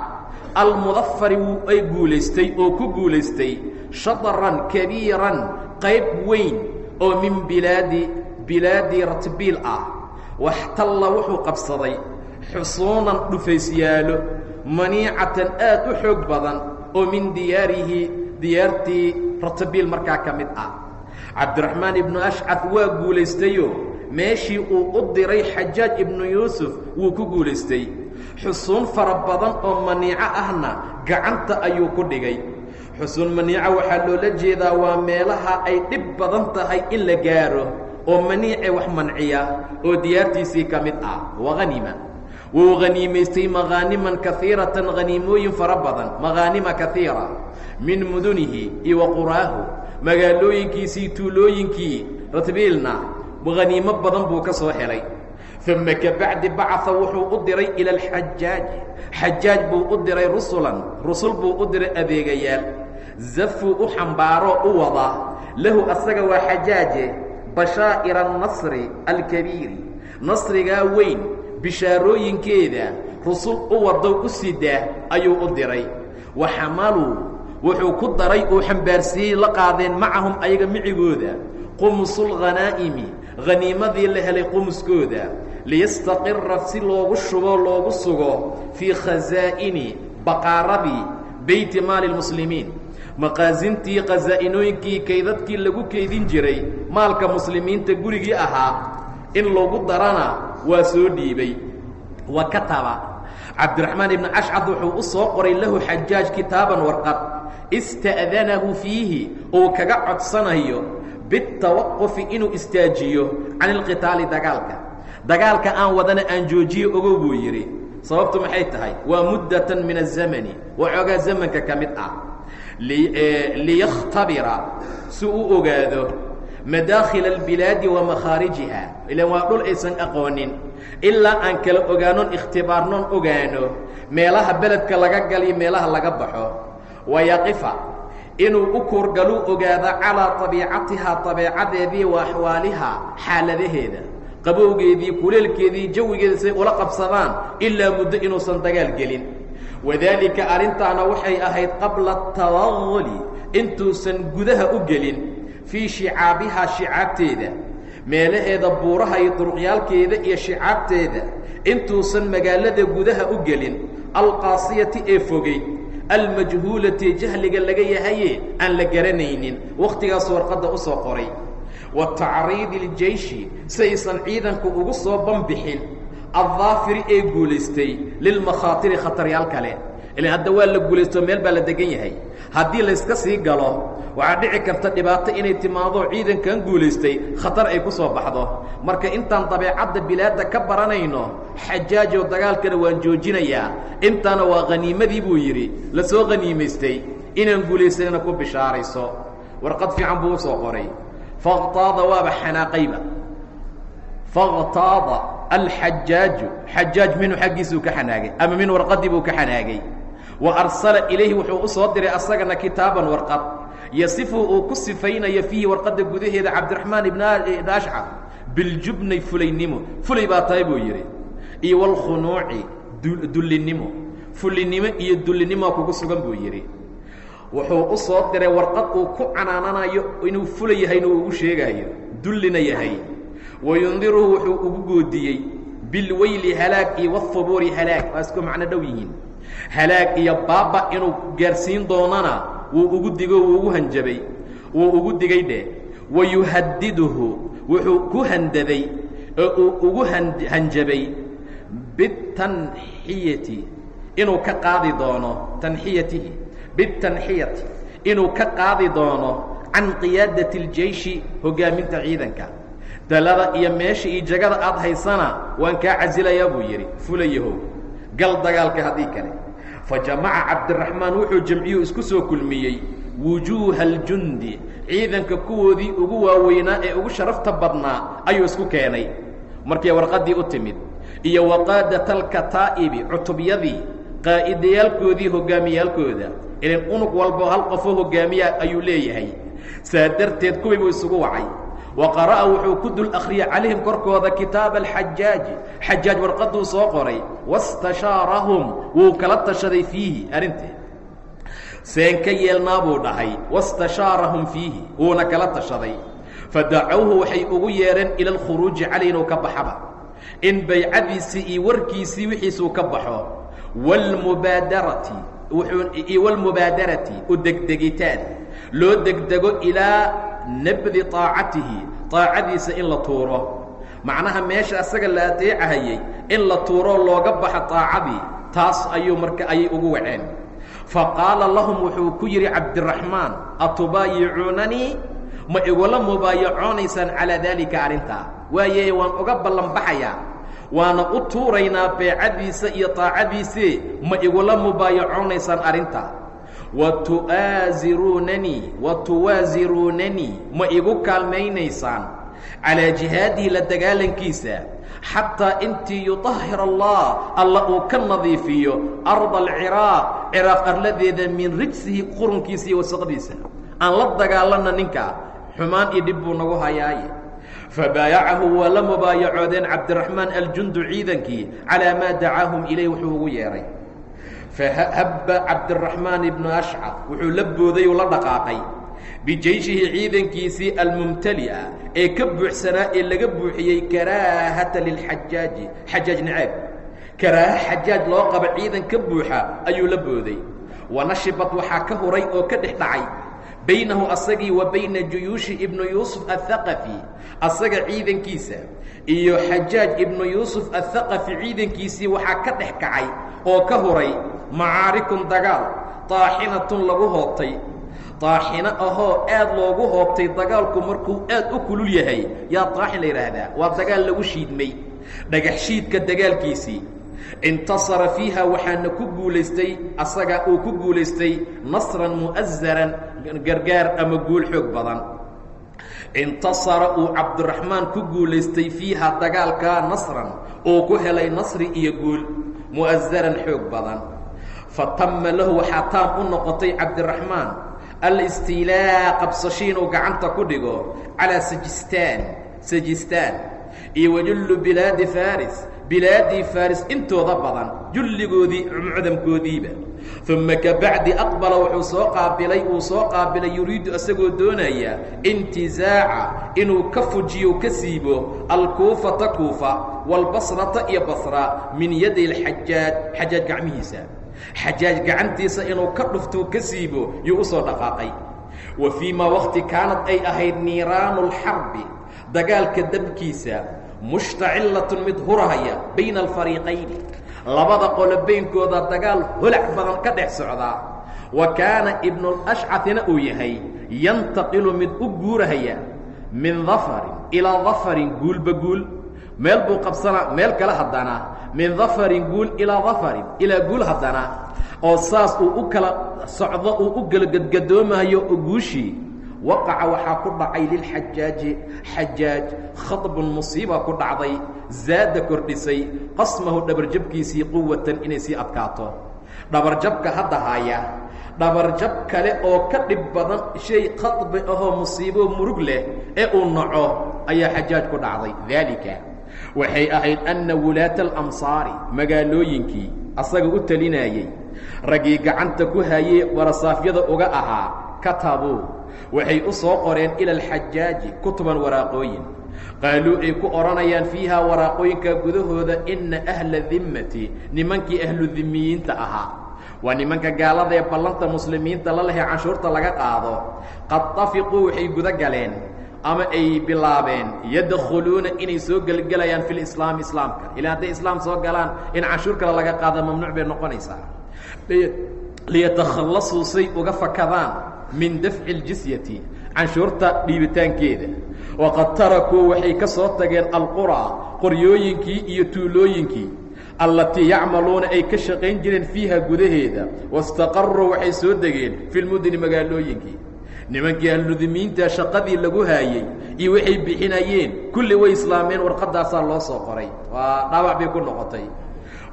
Almudafari ay guulaystay oo ku guulaystay shadaran kabiiran qayb weyn oo min bilaadi bilaadi ratbiil ah. Waxtalla wuxuu qabsaday xusuunan dhufaysyaalo maniicatan aad u xoog badan oo min diyaarihi diyaartii ratbiil markaa ka mid ah. Cabdiraxmaan ibnu ashcaf waa guulaystayo. Meeshii uu u diray xajaaj ibnu yuusuf wuu ku guulaystay. Xusuun fara badan oo maniico ahna gacanta ayuu ku dhigay. Xusuun maniico waxaa loola jeedaa waa meelaha ay dhib badan tahay in la gaaro oo maniice wax manciya oo diyaartiisii ka mid ah. Wahanima wuu haniimaystay makhaaniman kaiiratan haniimooyin fara badan makhaanima kaiira min mudunihi iyo quraahu magaalooyinkiisii tuulooyinkii ratbiilna haniimo badan buu ka soo helay. Uma kabacdi bacaa wuxuu u diray ila alxajaaji xajaaj buu u diray rusulan rusul buu u diray adeegayaal. Zafuu u xambaaroo u wada lahu asaga waa xajaaje bashaa'ira annasri alkabiiri nasrigaa weyn bishaarooyinkeeda rusul u wadow u sidaa ayuu u diray. Wa xamaluu wuxuu ku daray uu xambaarsiiyey la qaadeen macahum ayaga micigooda qumusulghanaa'imi haniimadii la helay qumuskooda liyastaqira si loogu shubo loogu sugo fii khasaa'ini baqaaradii beyti maali lmuslimiin maqaasintii khasaa'inooyinkii kaydadkii lagu keydin jiray maalka muslimiinta gurigii ahaa in lagu darana waa soo dhiibay. Wa kataba cabdiraxmaan ibnu ashcad wuxuu u soo qoray lahu xajaaj kitaaban warqad. Ista'danahu fiihi uu kaga codsanayo bitawaqufi inuu istaajiyo can ilqitaali dagaalka. Dagaalka aan wadana aan joojiyo ogow buu yidhi. Sababtu maxay tahay? Waa muddatan min azamani waxoogaa zamanka ka mid ah. Liyakhtabira si uu ogaado madaakhila albilaadi wa makhaarijiha ilaan waa dhul aysan aqoonin ilaa aan kala ogaanon ikhtibaarnoon ogaano meelaha beledka laga galiyo meelaha laga baxo wayaqifa inuu u kuurgaluu ogaado calaa abiicatihaa abeecadeedii wa axwaalihaa xaaladaheeda qabowgeedii kuleelkeedii jawigeeda say ula qabsadaan ilaa muddo inuusan dagaal gelin wadaalika arrintaana waxay ahayd qabla atawaquli intuusan gudaha u gelin fii shicaabihaa shicaabteeda meelaheeda buuraha iyo duruqyaalkeeda iyo shicaabteeda intuusan magaalada gudaha u gelin alqaasiyati ee fogey almajhuulati jahliga laga yahaye aan la garanaynin wakhtigaas warqadda u soo qoray. Wa tacriidi iljeyshi si aysan ciidanku ugu soo banbixin addaafiri ee guulaystay lilmakhaatiri khataryaal kale. Ilan hadda waa la guulaysto meel baa la degan yahay haddii layska sii galo waxaa dhici karta dhibaato inay timaado ciidankan guulaystay khatar ay ku soo baxdo. Marka intaan dabeecadda bilaadda ka baranayno xajaajow dagaalkana waan joojinayaa. Intaana waa khaniimadii buu yidhi la soo khaniimaystay inaan guulaysanina ku bishaarayso. Warqad fiican buu u soo qoray. Faktaada waaba xanaaqayba. Faktaada alxajaaju xajaaj minhu xaggiisuu ka xanaagay ama min warqadii buu ka xanaagay wa arsala ilayhi wuxuu u soo diray asagana kitaaban warqad. Yasifu uu ku sifaynayo fiihi warqadda gudaheeda cabdiraxmaan ibn ashcar biljubnay fulaynimo fulay baa tahay buu yidhi. Iyo walkhunuuci dullinimo. Fulinimo iyo dullinimoa kugu sugan buu yidhi. Wuxuu u soo diray warqad uu ku canaananayo inuu fula yahayna uu ugu sheegaayo. Dullina yahay. Wayundiruhu wuxuu ugu goodiyey. Bilweyli halaag iyo wahubuuri halaag. Waa isku macno dhow yihiin halaag iyo baaba inuu gaarsiin doonana wuu ugu digo wuu ugu hanjabay. Wuu ugu digay dheh wayuhadiduhu wuxuu ku handaday oo uu ugu hanjabay bitanxiyati inuu ka qaadi doono tanxiyatihi. Bitanxiyati inuu ka qaadi doono can qiyaadati اljeishi hogaaminta ciidanka. Dalada iyo meesha iyo jagada aad haysana waan kaa casilayaa buu yidhi fulayahow gal dagaalka haddii kale fajamaca cabdiraxmaan wuxuu jamciyuu isku soo kulmiyey wujuuha aljundi ciidanka kuwoodii ugu waaweynaa ee ugu sharafta badnaa ayuu isku keenay markay warqaddii u timid iyo waqaadat alkataa'ibi cutubyadii qaa'idayaalkoodii hoggaamiyaalkooda ilan unug walbo hal qofoo hoggaamiya ayuu leeyahay saa darteed kuwii buu isugu wacay wa qara'a wuxuu ku dul akhriyay calayhim korkooda kitaaba alxajaaji xajaaj warqadduu soo qoray wastashaarahum wuu kala tashaday fiihi arrinteed seen ka yeelnaa buu dhahay wastashaarahum fiihi wuuna kala tashaday fadacowhu waxay ugu yeedheen ila alkhuruuji calay inuu ka baxaba in baycadiisii iyo warkiisii wixiisuu ka baxo wاlmubaadarati u degdegitaan loo degdego ilaa nabdi aacatihi aacadiisa in la tuuro. Macnaha meesha asaga la adeecahayey in la tuuroo looga baxa aacadii taas ayuu marka ayay ugu waceen. Fa qaala lahum wuxuu ku yidhi cabdiraxmaan atubaayicuunanii ma igula mubaayacoonaysaan calaa daalika arrintaa waaye waan uga ballanbaxayaa. Waana u tuuraynaa beecadiisa iyo taacadiisii. Ma igula mubaayacoonaysaan arrintaa wa tu'aasiruunanii wa tuwaasiruunanii ma igu kaalmaynaysaan calaa jihaadihi la dagaalankiisa xataa intii yudahir allah alla uu ka nadiifiyo arda alciraaq ciraaq arladeeda min rijsihi qurunkiisa iyo wasaqdiisa aan la dagaalanna ninka xumaan iyo dhib buu nagu hayaaye fabaayacahu waa la mubaayacoodeen cabdiraxmaan aljundu ciidankii calaa maa dacaahum ilayh wuxuu ugu yeedhay fahabba cabdiraxmaan ibnu ashcar wuxuu la booday oo la dhaqaaqay. Bijeyshihi ciidankiisii almumtali'a ee ka buuxsanaa ee laga buuxiyey karaahata lilxajaaji xajaaj nacaab karaaha xajaaj loo qaba ciidan ka buuxa ayuu la booday. Wanashibad waxaa ka huray oo ka dhex dhacay. Baynahu asagii wa bayna juyuushi ibnu yuusuf athaqafi asaga ciidankiisa iyo xajaaj ibnu yuusuf athaqafi ciidankiisii waxaa ka dhex kacay oo ka huray macaarikun dagaal. Taaxinatun lagu hoobtay. Taaxino ahoo aad loogu hoobtay dagaalku markuu aad u kulul yahay. Yaa taaxin la yidhaahdaa waa dagaal lagu shiidmay. Dhagax shiidka dagaalkiisii. Intasara fiiha waxaana ku guulaystay asaga uu ku guulaystay nasran mu'azaran gargaar ama guul xoog badan. Intasara uu cabdiraxmaan ku guulaystay fiiha dagaalka nasran uu ku helay nasri iyo guul mu'azaran xoog badan fa tama lahu waxaa taam u noqotay cabdiraxmaan alistiilaa qabsasho inuu gacanta ku dhigo calaa sajistaan sajistaan iyo wajullu bilaadi faris bilaadii faris intooda badan julligoodii mucdamkoodiiba uma kabacdi aqbala wuxuu soo qaabilay uu soo qaabilay yuriidu isagoo doonaya intizaaca inuu ka fujiyo ka siibo alkuufata kuufa waalbasrata iyo basra min yadi alxajaaj xajaaj gacmihiisa xajaaj gacantiisa inuu ka dhuftuu ka siibo yuu u soo dhaqaaqay. Wa fii maa waqti kaanad ay ahayd niiraanu alxarbi dagaalka dabkiisa mushtacillatun mid hurahaya bayna alfariiqayni labada qolo baynkooda dagaal holac badan ka dhex socdaa. Wa kaana ibnulashcafina uu yahay yantaqilu mid u guurahaya min dafarin ilaa dafarin guulba guul meel buu qabsanaa meel kale haddana min dafarin guul ilaa dafarin ilaa guul haddana oo saas uu u kala socdo uu u gelagadgadoomayo oo guushii waqaca waxaa ku dhacay lilxajaaji xajaaj khadbun musiiba ku dhacday zaada kordhisay qasmahu dhabarjabkiisii quwatan inay sii adkaato. Dhabarjabka hadda haya dhabarjab kale oo ka dhib badan shay khadbi ahoo musiibo murug leh ee uu naco ayaa xajaaj ku dhacday. Daalika waxay ahayd anna wulaata alamsaari magaalooyinkii asaga u telinayey raggii gacanta ku hayey warasaafyada uga ahaa katabuu waxay u soo qoreen ila alxajaaji kutuban waraaqooyin. Qaaluu ay ku odhanayaan fiiha waraaqooyinka gudahooda inna ahla dimmati nimankii ahlu dimiyiinta ahaa. Waa nimanka gaalada ee ballanta muslimiinta la lehee canshuurta laga qaado. Qad tafiquu waxay guda galeen ama ay bilaabeen yadkhuluuna inay soo gelgelayaan fi lislaami islaamka. Ilaa hadday islaam soo galaan in canshuur kale laga qaado mamnuuc bay noqonaysaa. Liyatakhallasuu say uga fakadaan min dafci ljisyati canshuurta dhiibitaankeeda. Waqad tarakuu waxay ka soo tageen alquraa qoryooyinkii iyo tuulooyinkii allatii yacmaluuna ay ka shaqayn jireen fiiha gudaheeda. Wastaqaruu waxay soo degeen fi lmudni magaalooyinkii nimankii ahludimiinta shaqadii lagu haayey iyo waxay bixinayeen kulli way islaameen warqadaasaa loo soo qoray. Waa dhaawac bay ku noqotay.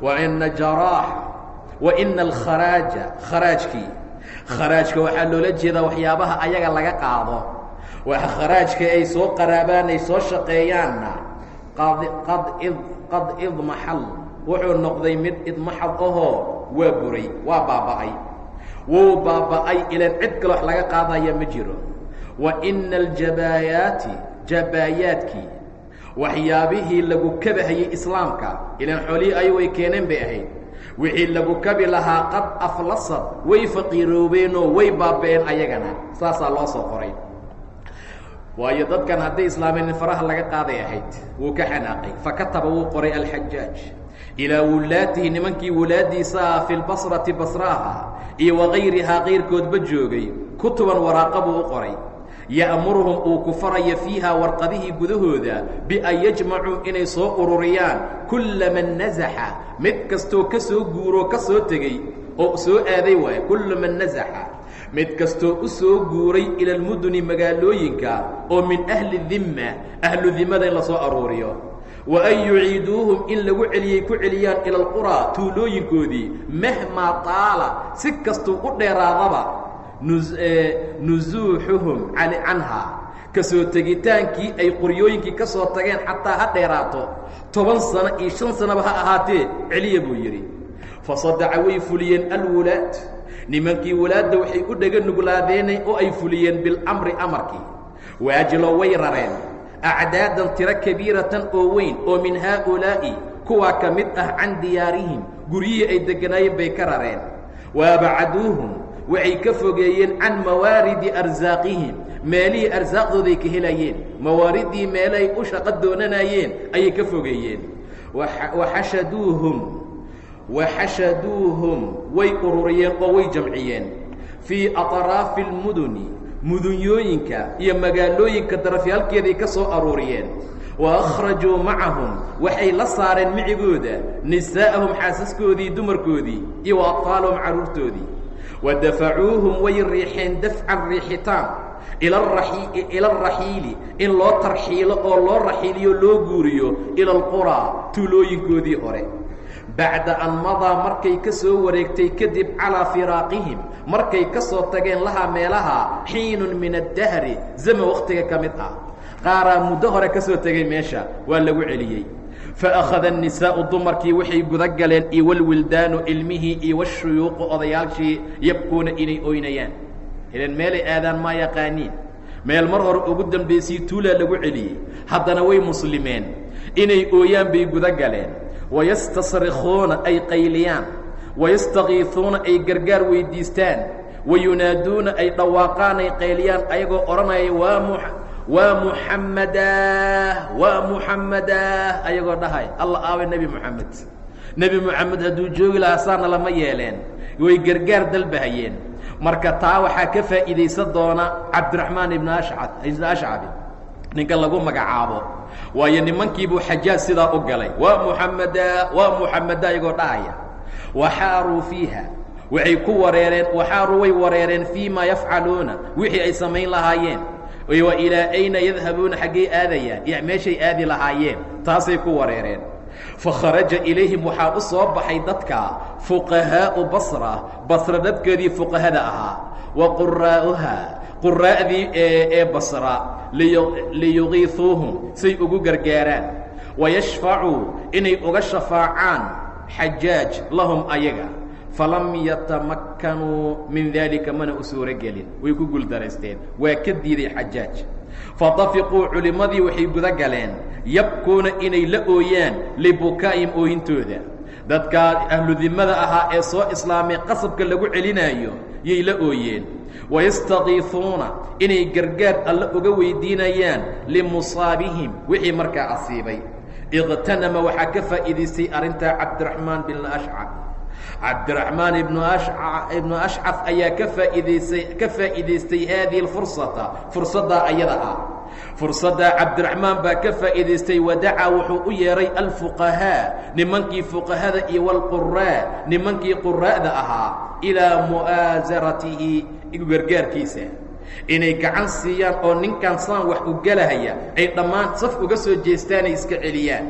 Wa ina jaraax wa ina alkharaaja kharaajkii. Kharaajka waxaa loola jeedaa waxyaabaha ayaga laga qaado. Waxa kharaajka ay soo qaraabaan ay soo shaqeeyaanna qad id idmaxal wuxuu noqday mid idmaxad ahoo waa buray waa baaba'ay wuu baaba'ay ilan cid kale wax laga qaadaya ma jiro. Wa ina aljabaayaati jabaayaadkii waxyaabihii lagu kabahayey islaamka ilan xoolihii ay keeneen bay ahayd. Wixii lagu kabi lahaa qad aflasad way faqiiroobeenoo way baaba'een ayagana. Saasaa loo soo qoray. Waayo dadkan hadday islaameen in faraha laga qaaday ahayd wuu ka xanaaqay. Fakataba wuu qoray alxajaaj ilaa wulaatihi nimankii wulaadiisa ah fi lbasrati basraaha iyo wagayrihaa kayrkoodba joogay kutuban waraaqa buu u qoray ya'muruhum uu ku faraya fiiha warqadihii gudahooda bian yajmacuu inay soo ururiyaan kulla man nasaxa mid kastoo ka soo guuroo ka soo tegey oo soo aaday waaya kulla man nasaxa mid kastoo u soo guuray ila almuduni magaalooyinka oo min ahli dimma ahlu dimmada in la soo aruuriyo wa an yuciiduuhum in lagu celiyey ku celiyaan ila alquraa tuulooyinkoodii. Mahmaa taala si kastuu u dheeraadaba nusuuxuhum canhaa ka soo tegitaankii ay qoryooyinkii ka soo tageen xataa ha dheeraato. Toban sano iyo shan sanaba ha ahaatee celiya buu yidhi. Fasadaca way fuliyeen alwulaad. Nimankii walaadda waxay u dhega nuglaadeenay oo ay fuliyeen bilamri amarkii. Waajilo way rareen acdaadan tiro kabiiratan oo weyn oo min haaulaa'i kuwaa ka mid ah can diyaarihim guryihii ay degganaayeen bay ka rareen waabacaduuhum waxay ka fogeeyeen can mawaaridi arsaaqihim meelihii arsaaqdooday ka helayeen mawaariddii meelahay u shaqo doonanayeen ayay ka fogeeyeen waxashaduuhum waxashaduuhum way ururiyeen oo way jamciyeen fii aطraafi اlmuduni mudunyooyinka iyo magaalooyinka darafyaalkeeday ka soo aruuriyeen. Wa akhrajuu macahum waxay la saareen micigooda nisaa'ahum xaasaskoodii dumarkoodii iyo wa atfaalahum carruurtoodii wa dafacuuhum way riixeen dafcan riixitaan ila alraxiili in loo tarxiilo oo loo raxiiliyo loo guuriyo ila alquraa tuulooyinkoodii hore bacda an madaa markay ka soo wareegtay kadib calaa firaaqihim markay ka soo tageen lahaa meelaha xiinun min addahri zaman wakhtiga ka mid ah. Qaaraa muddo hore ka soo tegay meesha waa lagu celiyey. Faakhada annisaa'u dumarkii waxay guda galeen iyo ilmihii iyo odayaashii yabkuuna inay oynayaan. Ilan meelay aadaan maa yaqaaniin? Meel mar hore ugu dambaysay tuulaa lagu celiyey. Haddana way muslimeen. Inay ooyaan bay guda galeen wayastasrikuuna ay qayliyaan wayastakiisuuna ay gargaar weyddiistaan wayunaaduuna ay dhawaaqaan ay qayliyaan ayagoo odhanaya waa mu waa muxammadaa waa muxammadaa ayagoo dhahay alla aaway nebi moxamed nebi moxamed hadduu joogi lahaa saana lama yeeleen way gargaar dalbahayeen marka taa waxaa ka faa'iidaysan doona cabdiraxmaan ibn ashcad ibn ashcabi ninka lagu magacaabo. Waayo nimankiibuu xajaaj sidaa u galay. Waa muxammadaa waa muxammadaa ayagoo dhahaya. Waxaaruu fiiha. Waxay ku wareereen waxaaruu way wareereen fii ma yafcaluuna. Wixii ay samayn lahaayeen. Wa ilaa ayna yadhabuuna xaggay aadayaan. Iyo meeshay aadi lahaayeen. Taasay ku wareereen. Fakharaja ilayhim waxaa u soo baxay dadka fuqahaa'u basra. Basra dadkeedii fuqahada ahaa. Wa quraa'uha quraa'dii ee basra liyugiihuuhum say ugu gargaaraan. Wayashfacuu inay uga shafaacaan xajaaj lahum ayaga. Falam yatamakkanuu min daalika mana u suuro gelin way ku guuldaraysteen waa ka diiday xajaaj fadafiquu culimmadii waxay guda galeen yabkuuna inay la ooyaan libukaa'ihim oohintooda dadkaa ahludimmada ahaa ee soo islaamay qasabka lagu celinaayo yay la ooyeen. Wayastakiifuuna inay gargaar alle uga weydiinayaan limusaabihim wixii markaa asiibay. Iqtanama waxaa ka faa'iidaystay arrintaa cabdiraxmaan bin ashcab cabdiraxmaan ibnu ashcaf ayaa ka faa'iidaystay haadihi alfursata fursaddaa ayada ah fursadda cabdiraxmaan baa ka faa'iidaystay wadacaa wuxuu u yeedhay alfuqahaa nimankii fuqahada iyo walquraa nimankii quraa'da ahaa ilaa mu'aasaratihi gargaarkiisa. Inay gacan siiyaan oo ninkan saan wax ugalahaya ay dhammaan saf uga soo jeestaanay iska celiyaan.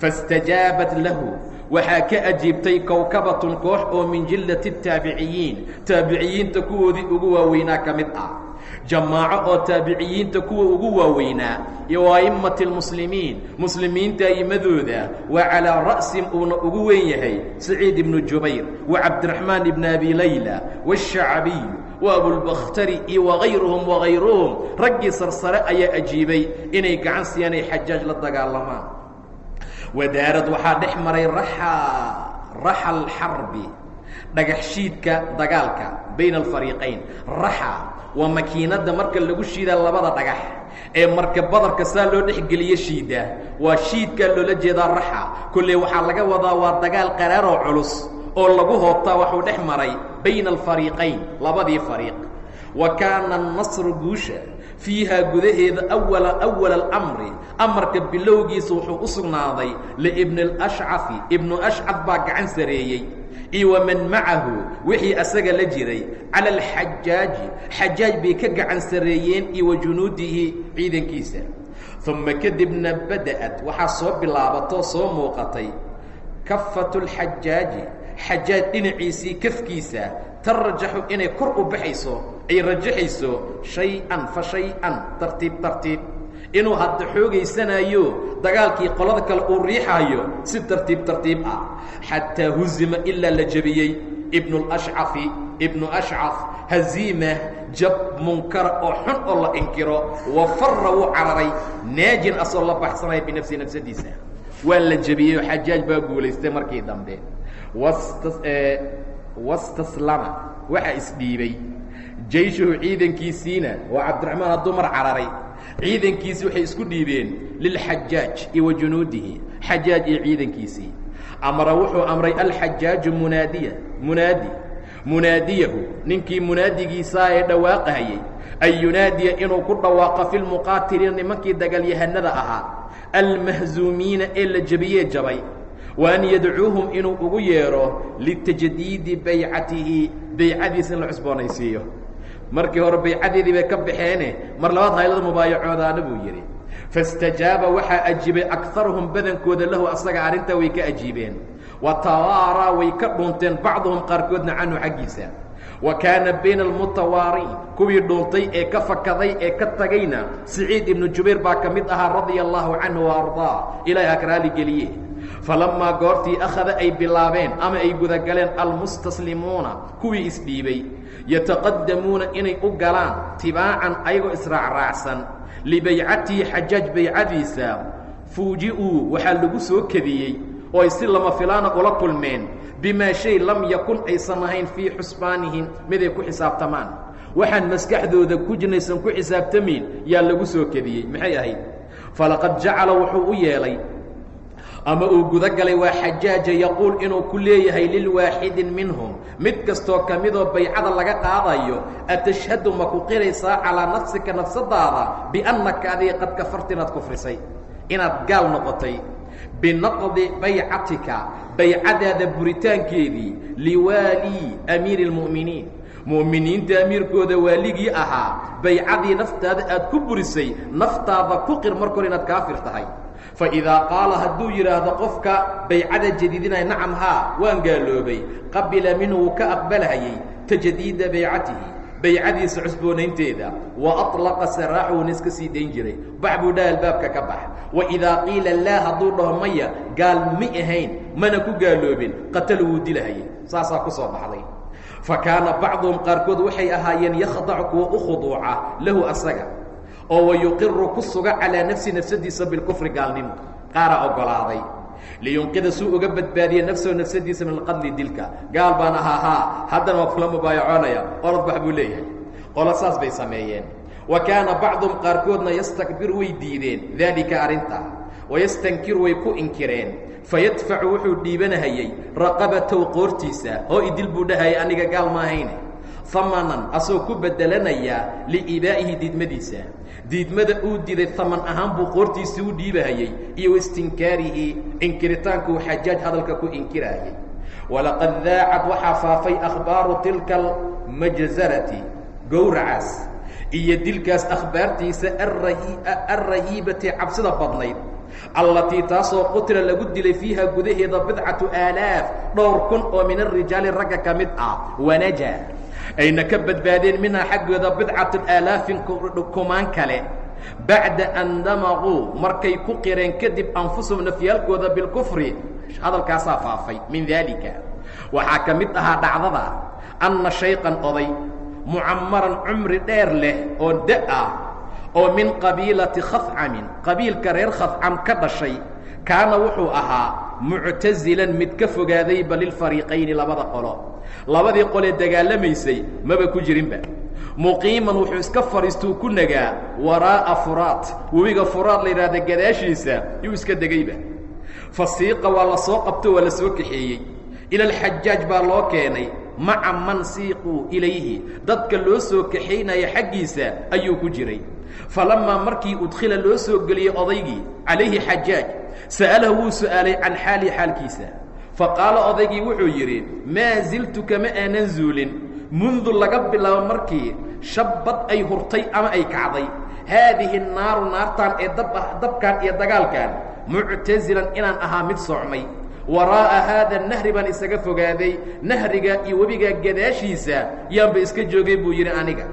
Faistajaabat lahu waxaa ka ajiibtay kawkabatun koox oo min jillati taabiciyiin taabiciyiinta kuwoodii ugu waaweynaa ka mid ah jamaaco oo taabiciyiinta kuwa ugu waaweynaa iyo waa'immati almuslimiin muslimiinta a'immadooda waa calaa ra'sin uuna ugu weyn yahay saciid ibnu jubayr wa cabdiraxmaan ibni abi layla washacbiy wa abulbakhtari iyo wakayruhum wakayruhum raggii sarsare ayaa ajiibay inay gacan siiyaan ay xajaaj la dagaalamaan. Wadaarad waxaa dhex maray raxa raxal xarbi dhagax shiidka dagaalka bayna alfariiqayn. Raxa waa makiinadda marka lagu shiidaa labada dhagax. Ee marka badarka saa loo dhexgeliyo shiida waa shiidkaa loola jeedaa raxa. Kolley waxaa laga wadaa waa dagaal qaraaroo culus oo lagu hoobtaa waxuu dhex maray bayna alfariiqayn labadii fariiq. Wa kaana annasru guusha fiihaa gudaheeda awala awala alamri. Amarka bilowgiisa wuxuu u sugnaaday liibni alashcafi ibnu ashcaf baa gacan sareeyey. Iyo waman macahu wixii asaga la jiray cala alxajaaji xajaaj bay ka gacan sareeyeen iyo wa junuudihi ciidankiisa. Uma kadibna bada'at. Waxaa soo bilaabatoo soo muuqatay. Kafatu lxajaaji xajaaj dhinaciisii kafkiisa tarjaxu inay kor u baxayso ay rajaxayso shay-an fa shay-an tartiib tartiib. Inuu hadda xoogaysanayo dagaalkii qolada kale uu riixaayo si tartiib tartiib ah. Xataa huzima ilaa la jebiyey ibnu lashcafi ibnu ashcaf haziima jab munkara oo xun oo la inkiro wa farra wuu cararay naajin asoo la baxsanaya binafsi nafsadiisa. Waa la jebiyey xajaaj baa guulaystay markii dambe wastaslama waxaa isdhiibay. Jayshuhu ciidankiisiina waa cabdiraxmaan hadduu mar cararay. Ciidankiisi waxay isku dhiibeen lilxajaaj iyo wa junuudihi xajaaj iyo ciidankiisii amara wuxuu amray alxajaaju munaadiya munaadi. Munaadiyahu ninkii munaadigiisaa ee dhawaaqahayey an yunaadiya inuu ku dhawaaqo fi lmuqaatiliina nimankii dagaalyahanada ahaa. Almahzuumiina ee la jebiyee jabay wa an yadcuuhum inuu ugu yeedho litajdiidi baycatihi baycadiisa in la cusboonaysiiyo markii hore baycadeedii bay ka baxeene mar labaad haylada mubaayacoodaana buu yidhi faاstajaaba waxaa ajiibay akaruhum badankooda lahu asaga arrintaa way ka ajiibeen wa tawaaraa way ka dhunteen bacduhum qaarkoodna canhu xaggiisa wa kaana bayna almutawaariin kuwii dhuuntay ee ka fakaday ee ka tagayna siciid ibnu jubayr baa ka mid ahaa radia allahu canhu wa ardaa ilaah ha karaali geliye falamaa goortii akhada ay bilaabeen ama ay gudagaleen almustaslimuuna kuwii isdhiibay yataqadamuuna inay u galaan tibaacan ayagoo israacraacsan libaycatihi xajaaj baycadiisa fuuji-uu waxaa lagu soo kediyey oo ay si lama filaana ula kulmeen bimaa shay lam yakun aysan ahayn fii xusbaanihim miday ku xisaabtamaan? Waxaan maskaxdooda ku jirnaysan ku xisaabtamayn yaa lagu soo kediyey maxay ahayd? Falaqad jacala wuxuu u yeelay ama uu guda galay waa xajaaja yaquul inuu ku leeyahay lilwaaxidin minhum. Mid kastoo ka midoo baycada laga qaadayo atashhadu ma ku qiraysaa calaa nafsika nafsadaada biannaka adiga qad kafarta inaad kufrisay inaad gaal noqotay. Binaqdi baycatika baycadaada buritaankeedii liwaalii amiiri اlmu'miniin mu'miniinta amiirkooda waaligii ahaa baycadii naftaada aad ku burisay naftaada ku qir mar kor inaad kaafir tahay fa idaa qaala hadduu yidhaahdo qofka baycada jadiidinaya nacam haa waan gaaloobay qabila minhu wuu ka aqbalhayay tajdiida baycatihi baycadiisa cusboonaynteeda wa aطlaqa saraaxuuna iska sii dayn jiray bax buu dhaha albaabka ka bax wa idaa qiila laa hadduu dhaho maya gaal mi ahayn mana ku gaaloobin qatalu wuu dilahayay saasaa ku soo baxday fa kaana bacduhum qaarkood waxay ahaayeen yakhdacu kuwa u khuduuca lahu asaga oo wayuqiru ku suga calaa nafsi nafsadiisa bilkufri gaalnimo. Qaaraa oggolaaday liyunqida suu uga badbaadiye nafsahu nafsadiisa min alqadli dilka. Gaal baan ahaa haa haddana waa kula mubaayacoonaya. Orod bax buu leeyahay. Qolo saas bay sameeyeen. Wa kaana bacduhum qaarkoodna yastakbiru way diideen daalika arrinta. Wayastankiru way ku inkireen. Fayadfacu wuxuu dhiibanahayey raqabatow qoortiisa oo idil buu dhahayay aniga gaal ma ahayne. Hamanan asagoo ku bedelanayaa liibaa'ihi diidmadiisa diidmada uu diday haman ahaan buu qoortiisii u dhiibahayey iyo waistinkaarihi inkiritaanku xajaaj hadalka ku inkiraayay. Walaqad daacad waxaa faafay akhbaaru tilka almajzarati gowracaas iyo dilkaas akhbaartiisa alrahiibati cabsida badnayd allatii taasoo qutila lagu dilay fiiha gudaheeda bidcatu aalaaf dhowr kun oo min arijaali ragga ka mid ah wanaja ayna ka badbaadeen minhaa xaggooda bidcatu aalaafin kumaan kale. Bacda an damaquu markay ku qireen kadib anfusahum nafyaalkooda bilkufri. Hadalkaasaa faafay min daalika. Waxaa ka mid ahaa dhacdada anna shayqan oday mucamaran cumri dheer leh oo da ah oo min qabiilati khafcamin qabiilka reer khafcam ka dhashay kaana wuxuu ahaa muctasilan mid ka fogaadayba lilfariiqayni labada qolo. Labadii qolee dagaalamaysay maba ku jirinba. Muqiiman wuxuu iska fadhiistuu ku nagaa waraa'a furaad webiga furaad la yidhahda gadaashiisa yuu iska degayba. Fasiiqa waa la soo qabto waa la soo kaxeeyey. Ila alxajaaj baa loo keenay maca man siiquu ilayhi. Dadka loo soo kaxaynaya xaggiisa ayuu ku jiray. Falamaa markii udkhila loo soo geliyey odaygii calayhi xajaaj sa'alahu wuu su'aalay can xaalihi xaalkiisa. Faqaala odaygii wuxuu yidhi maa ziltu kama aanan zuulin. Mundu laga bilaabo markii shabbad ay hurtay ama ay kacday. Haadihi naaru naartaan ee dabkaan iyo dagaalkan muctasilan inaan ahaa mid socmay waraa'a haada nahri baan isaga fogaaday nahriga iyo webigaa gadaashiisa yaanba iska joogay buu yidhi aniga.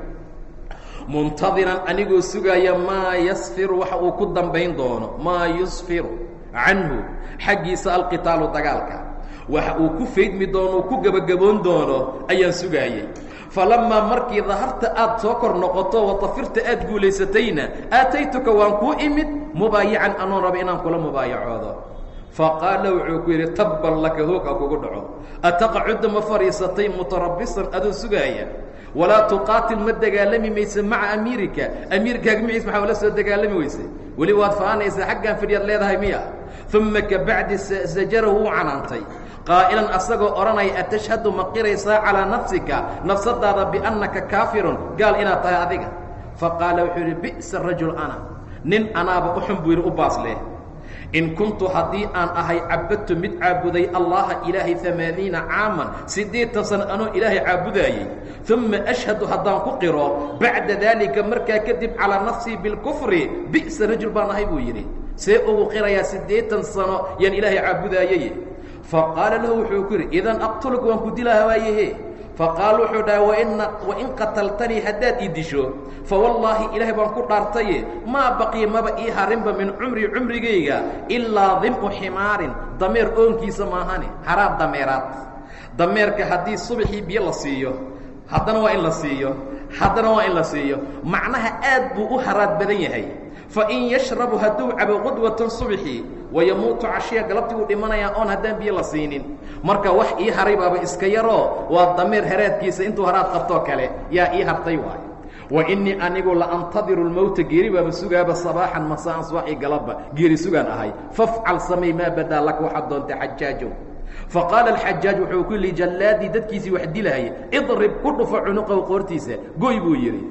Muntadiran anigoo sugaaya maa yasfiru waxa uu ku dambayn doono maa yusfiru canhu xaggiisa alqitaalu dagaalka. Waxa uu ku faydmi doono ku gebagaboon doono ayaan sugaayey falamaa markii daharta aad soo kor noqoto watafirta aad guulaysatayna aataytuka waan kuu imid mubaayican anoon raba inaan kula mubaayacoodo faqaala wuxuu ku yidhi tabban laka hoog ha kugu dhaco. Ataqacudda ma fadhiisatay mutarabisan adoo sugaaya? Walaa tuqaatil ma dagaalami mayse maca amiirika? Amiirkaaga maciis maxaa ula soo dagaalami weyse weli waad faanaysaa xaggan fidhiyaad leedahay miya. Uma kabacdi sajarahu wuu canaantay. Qaa'ilan asagoo odhanaya atashhadu ma qiraysaa calaa nafsika? Nafsadaada biannaka kaafirun gaal inaad tahay adiga. Faqaala wuxuu yidhi bi'sa rajul ana. Nin anaaba u xun buu yidhi u baas leh in kuntu haddii aan ahay cabadtu mid caabuday allaha ilaahay amaaniina caaman siddeetan sano anoo ilaahay caabudaayey uma ashhadu haddaan ku qiro bacda daalika markaa kadib calaa nafsii bilkufri bi'sa rajul baan ahay buu yidhi. See ugu qirayaa siddeetan sano yaan ilaahay caabudaayey. Faqaala lahu wuxuu ku yidhi idan aqtulka waan ku dilaa waayehe faqaal wuxuu dhahay waina wain qataltanii haddaad ii disho fawallaahi ilaahay baan ku dhaartaye maa baqiya maba ii harinba min cumri cumrigayga ilaa dim'u ximaarin dameer oonkiisa maahane haraad dameeraad dameerka haddii subaxii biyo la siiyo haddana waa in la siiyo haddana waa in la siiyo macnaha aad buu u haraad badan yahay fain yashrabu hadduu cabo qudwatan subxii wayamuutu cashiya galabtii uu dhimanayaa oon haddaan biyo la siinin marka wax ii haray baaba iska yaroo waa dameer haraadkiisa intuu haraad qabtoo kale yaa ii hartay waayo wa innii anigu la antadiru lmowta geeri baaba sugaaba sabaaxan masaan subaxii galabba geeri sugaan ahay fafcal samay maa badaa laka waxaad doonta xajaajow faqaala alxajaaj wuxuu ku yihi jallaadii dadkiisii wax dilahaya idrib ku dhufo cunuqahu qoortiisa goy buu yidhi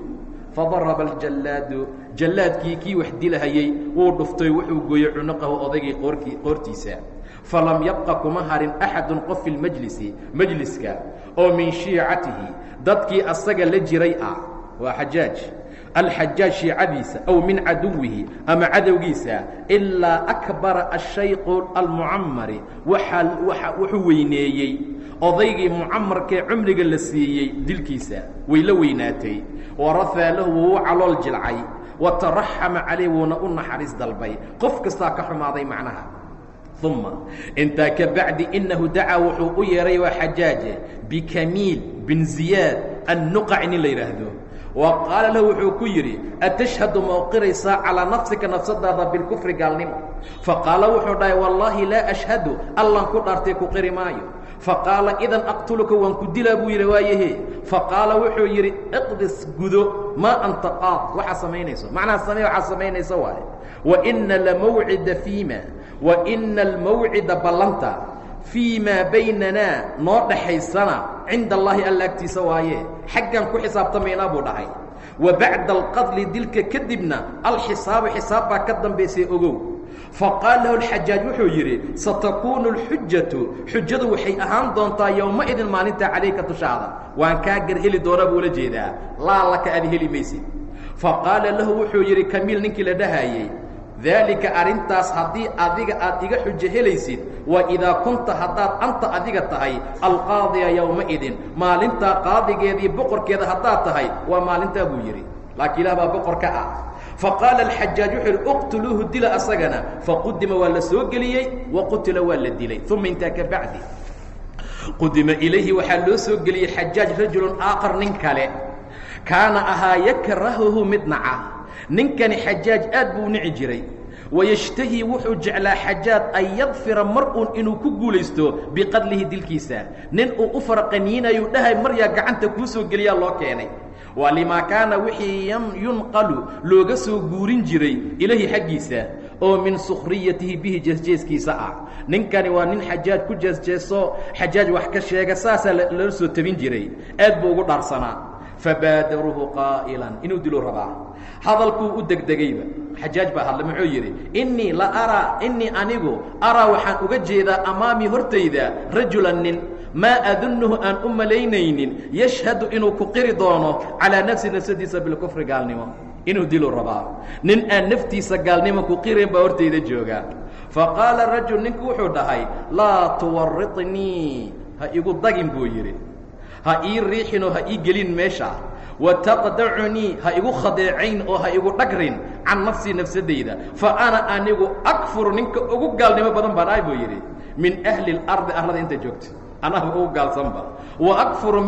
fadaraba aljallaadu jallaadkii kii wax dilahayey wuu dhuftay wuxuu gooyey cunuqahu odaygii qoortiisa falam yabqa kuma harin axadun qof fi lmajlisi majliska oo min shiicatihi dadkii asaga la jiray ah waa xajaaj alxajaaj shiicadiisa aw min caduwihi ama cadowgiisa ilaa akbara ashayqu almucamari wuxuu weyneeyey odaygii mucamarkee cumriga la siiyey dilkiisa way la weynaatay warafaa lahu wuu calool jilcay. Wataraxama calayh wuuna u naxariis dalbay. Qof kastaa ka xumaaday macnaha. Uma intaa ka bacdi inahu dacaa wuxuu u yeehay waa xajaaje bikamiil bin ziyaad annuqaci nin la yidhaahdo wa qaala lahu wuxuu ku yidhi atashhadu ma uqiraysaa calaa nafsika nafsadaada bilkufri gaalnimo? Faqaala wuxuu dhahay wallaahi laa ashhadu allan ku dhaartay ku qiri maayo faqaala idan aqtuluka waan ku dilaa buu yidhi waayahe faqaala wuxuu yidhi iqdis gudo maa anta qaad. Waxaa samaynayso. Macnaha samee waxaa samaynayso waaye waina lamawcida fiima waina almawcida ballanta fii maa baynanaa noo dhaxaysana cinda allaahi alla agtiisa waaye. Xaggan ku xisaabtamaynaa buu dhahay wa bacda alqadli dilka kadibna alxisaabu xisaab baa ka dambaysay ogow faqaala lahu alxajaaj wuxuu yidhi satakuunu alxujatu xujadu waxay ahaan doontaa yowma-idin maalintaa calayka tushaada waan kaa gar heli buu la jeedaa. Laa laka aad heli maysid. Faqaala lahu wuxuu yidhi kamiil ninkii la dhahaayey daalika arrintaas haddii adiga aad iga xujo helaysid waa idaa kunta haddaad anta adiga tahay alqaadiya yowma-idin maalintaa qaadigeedii boqorkeeda haddaad tahay waa maalintaa buu yidhi. Laakiin ilaah baa boqor ka ah faqaala alxajaaj wuxuu yidhi uqtuluuhu dila asagana faqudima waa la soo geliyey wa qutila waa la dilay uma intaa ka bacdi qudima ilayhi waxaa loo soo geliyey xajaaj rajulun aakar nin kale kaana ahaa yakrahuhu mid naca ninkani xajaaj aad buu nici jiray wayashtahii wuxuu jeclaa xajaaj an yadfira mar uun inuu ku guulaysto biqadlihi dilkiisa nin uu u faraqaniinayu dhahay maryaa gacanta kuu soo geliyaa loo keenay waa limaa kaana wixii yunqalu looga soo guurin jiray ilahi xaggiisa oo min sukhriyatihi bihi jeesjeeskiisa ah. Ninkani waa nin xajaaj ku jeesjeeso xajaaj wax ka sheega saasaa lala soo tabin jiray. Aad buu ugu dhaarsanaa. Fabaadaruuhu qaa'ilan. Inuu diluu rabaa. Hadalkuu u degdegayba. Xajaaj baa hadla muxuu yidhi innii la araa innii anigu araa waxaan uga jeedaa amaamii hortayda rajulan nin maa adunnuhu aan u malaynaynin yashhadu inuu ku qiri doono calaa nafsi nafsadiisa bilkufri gaalnimo. Inuu diluu rabaa. Nin aan naftiisa gaalnimo ku qirayn baa hortayda jooga. Faqaala rajul ninku wuxuu dhahay laa tuwaritnii ha igu dagin buu yidhi. Ha ii riixin oo ha ii gelin meesha. Wataqdacunii ha igu khadeecayn oo ha igu dhagrin can nafsii nafsadayda fa ana anigu akfuru ninka ugu gaalnimo badan baan ahay buu yidhi. Min ahli اlardi arlada inta joogta anaba ugu gaalsanba. Waakfuru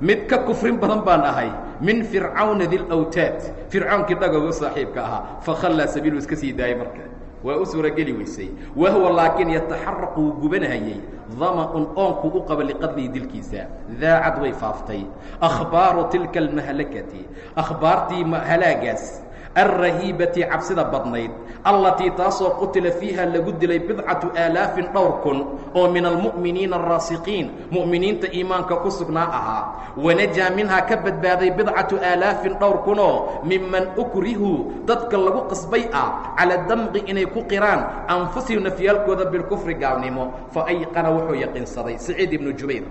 mid ka kufrin badan baan ahay min fircawna dilawtaad fircawnkii dhagooga saaxiibka ahaa. Fakhallaa sabiilu iska sii daayay marka. Waa u suurageli weysay. Wahuwa laakiin yataxaraqu wuu gubanahayey dama-un oonkuu u qaba liqadlihi dilkiisa. Daacad way faaftay. Akhbaaru tilka almahlakati. Akhbaartii halaagaas alrahiibati cabsida badnayd allatii taasoo qutila fiiha lagu dilay bidcatu aalaafin dhowr kun oo min almu'miniina araasiqiin mu'miniinta iimaanka ku sugnaa ahaa wanajaa minhaa ka badbaaday bidcatu aalaafin dhowr kunoo miman ukrihuu dadka lagu qasbay ah cala damqi inay ku qiraan anfusihim nafyaalkooda bilkufri gaalnimo fa ayqana wuxuu yaqiinsaday saciid ibnu jubayr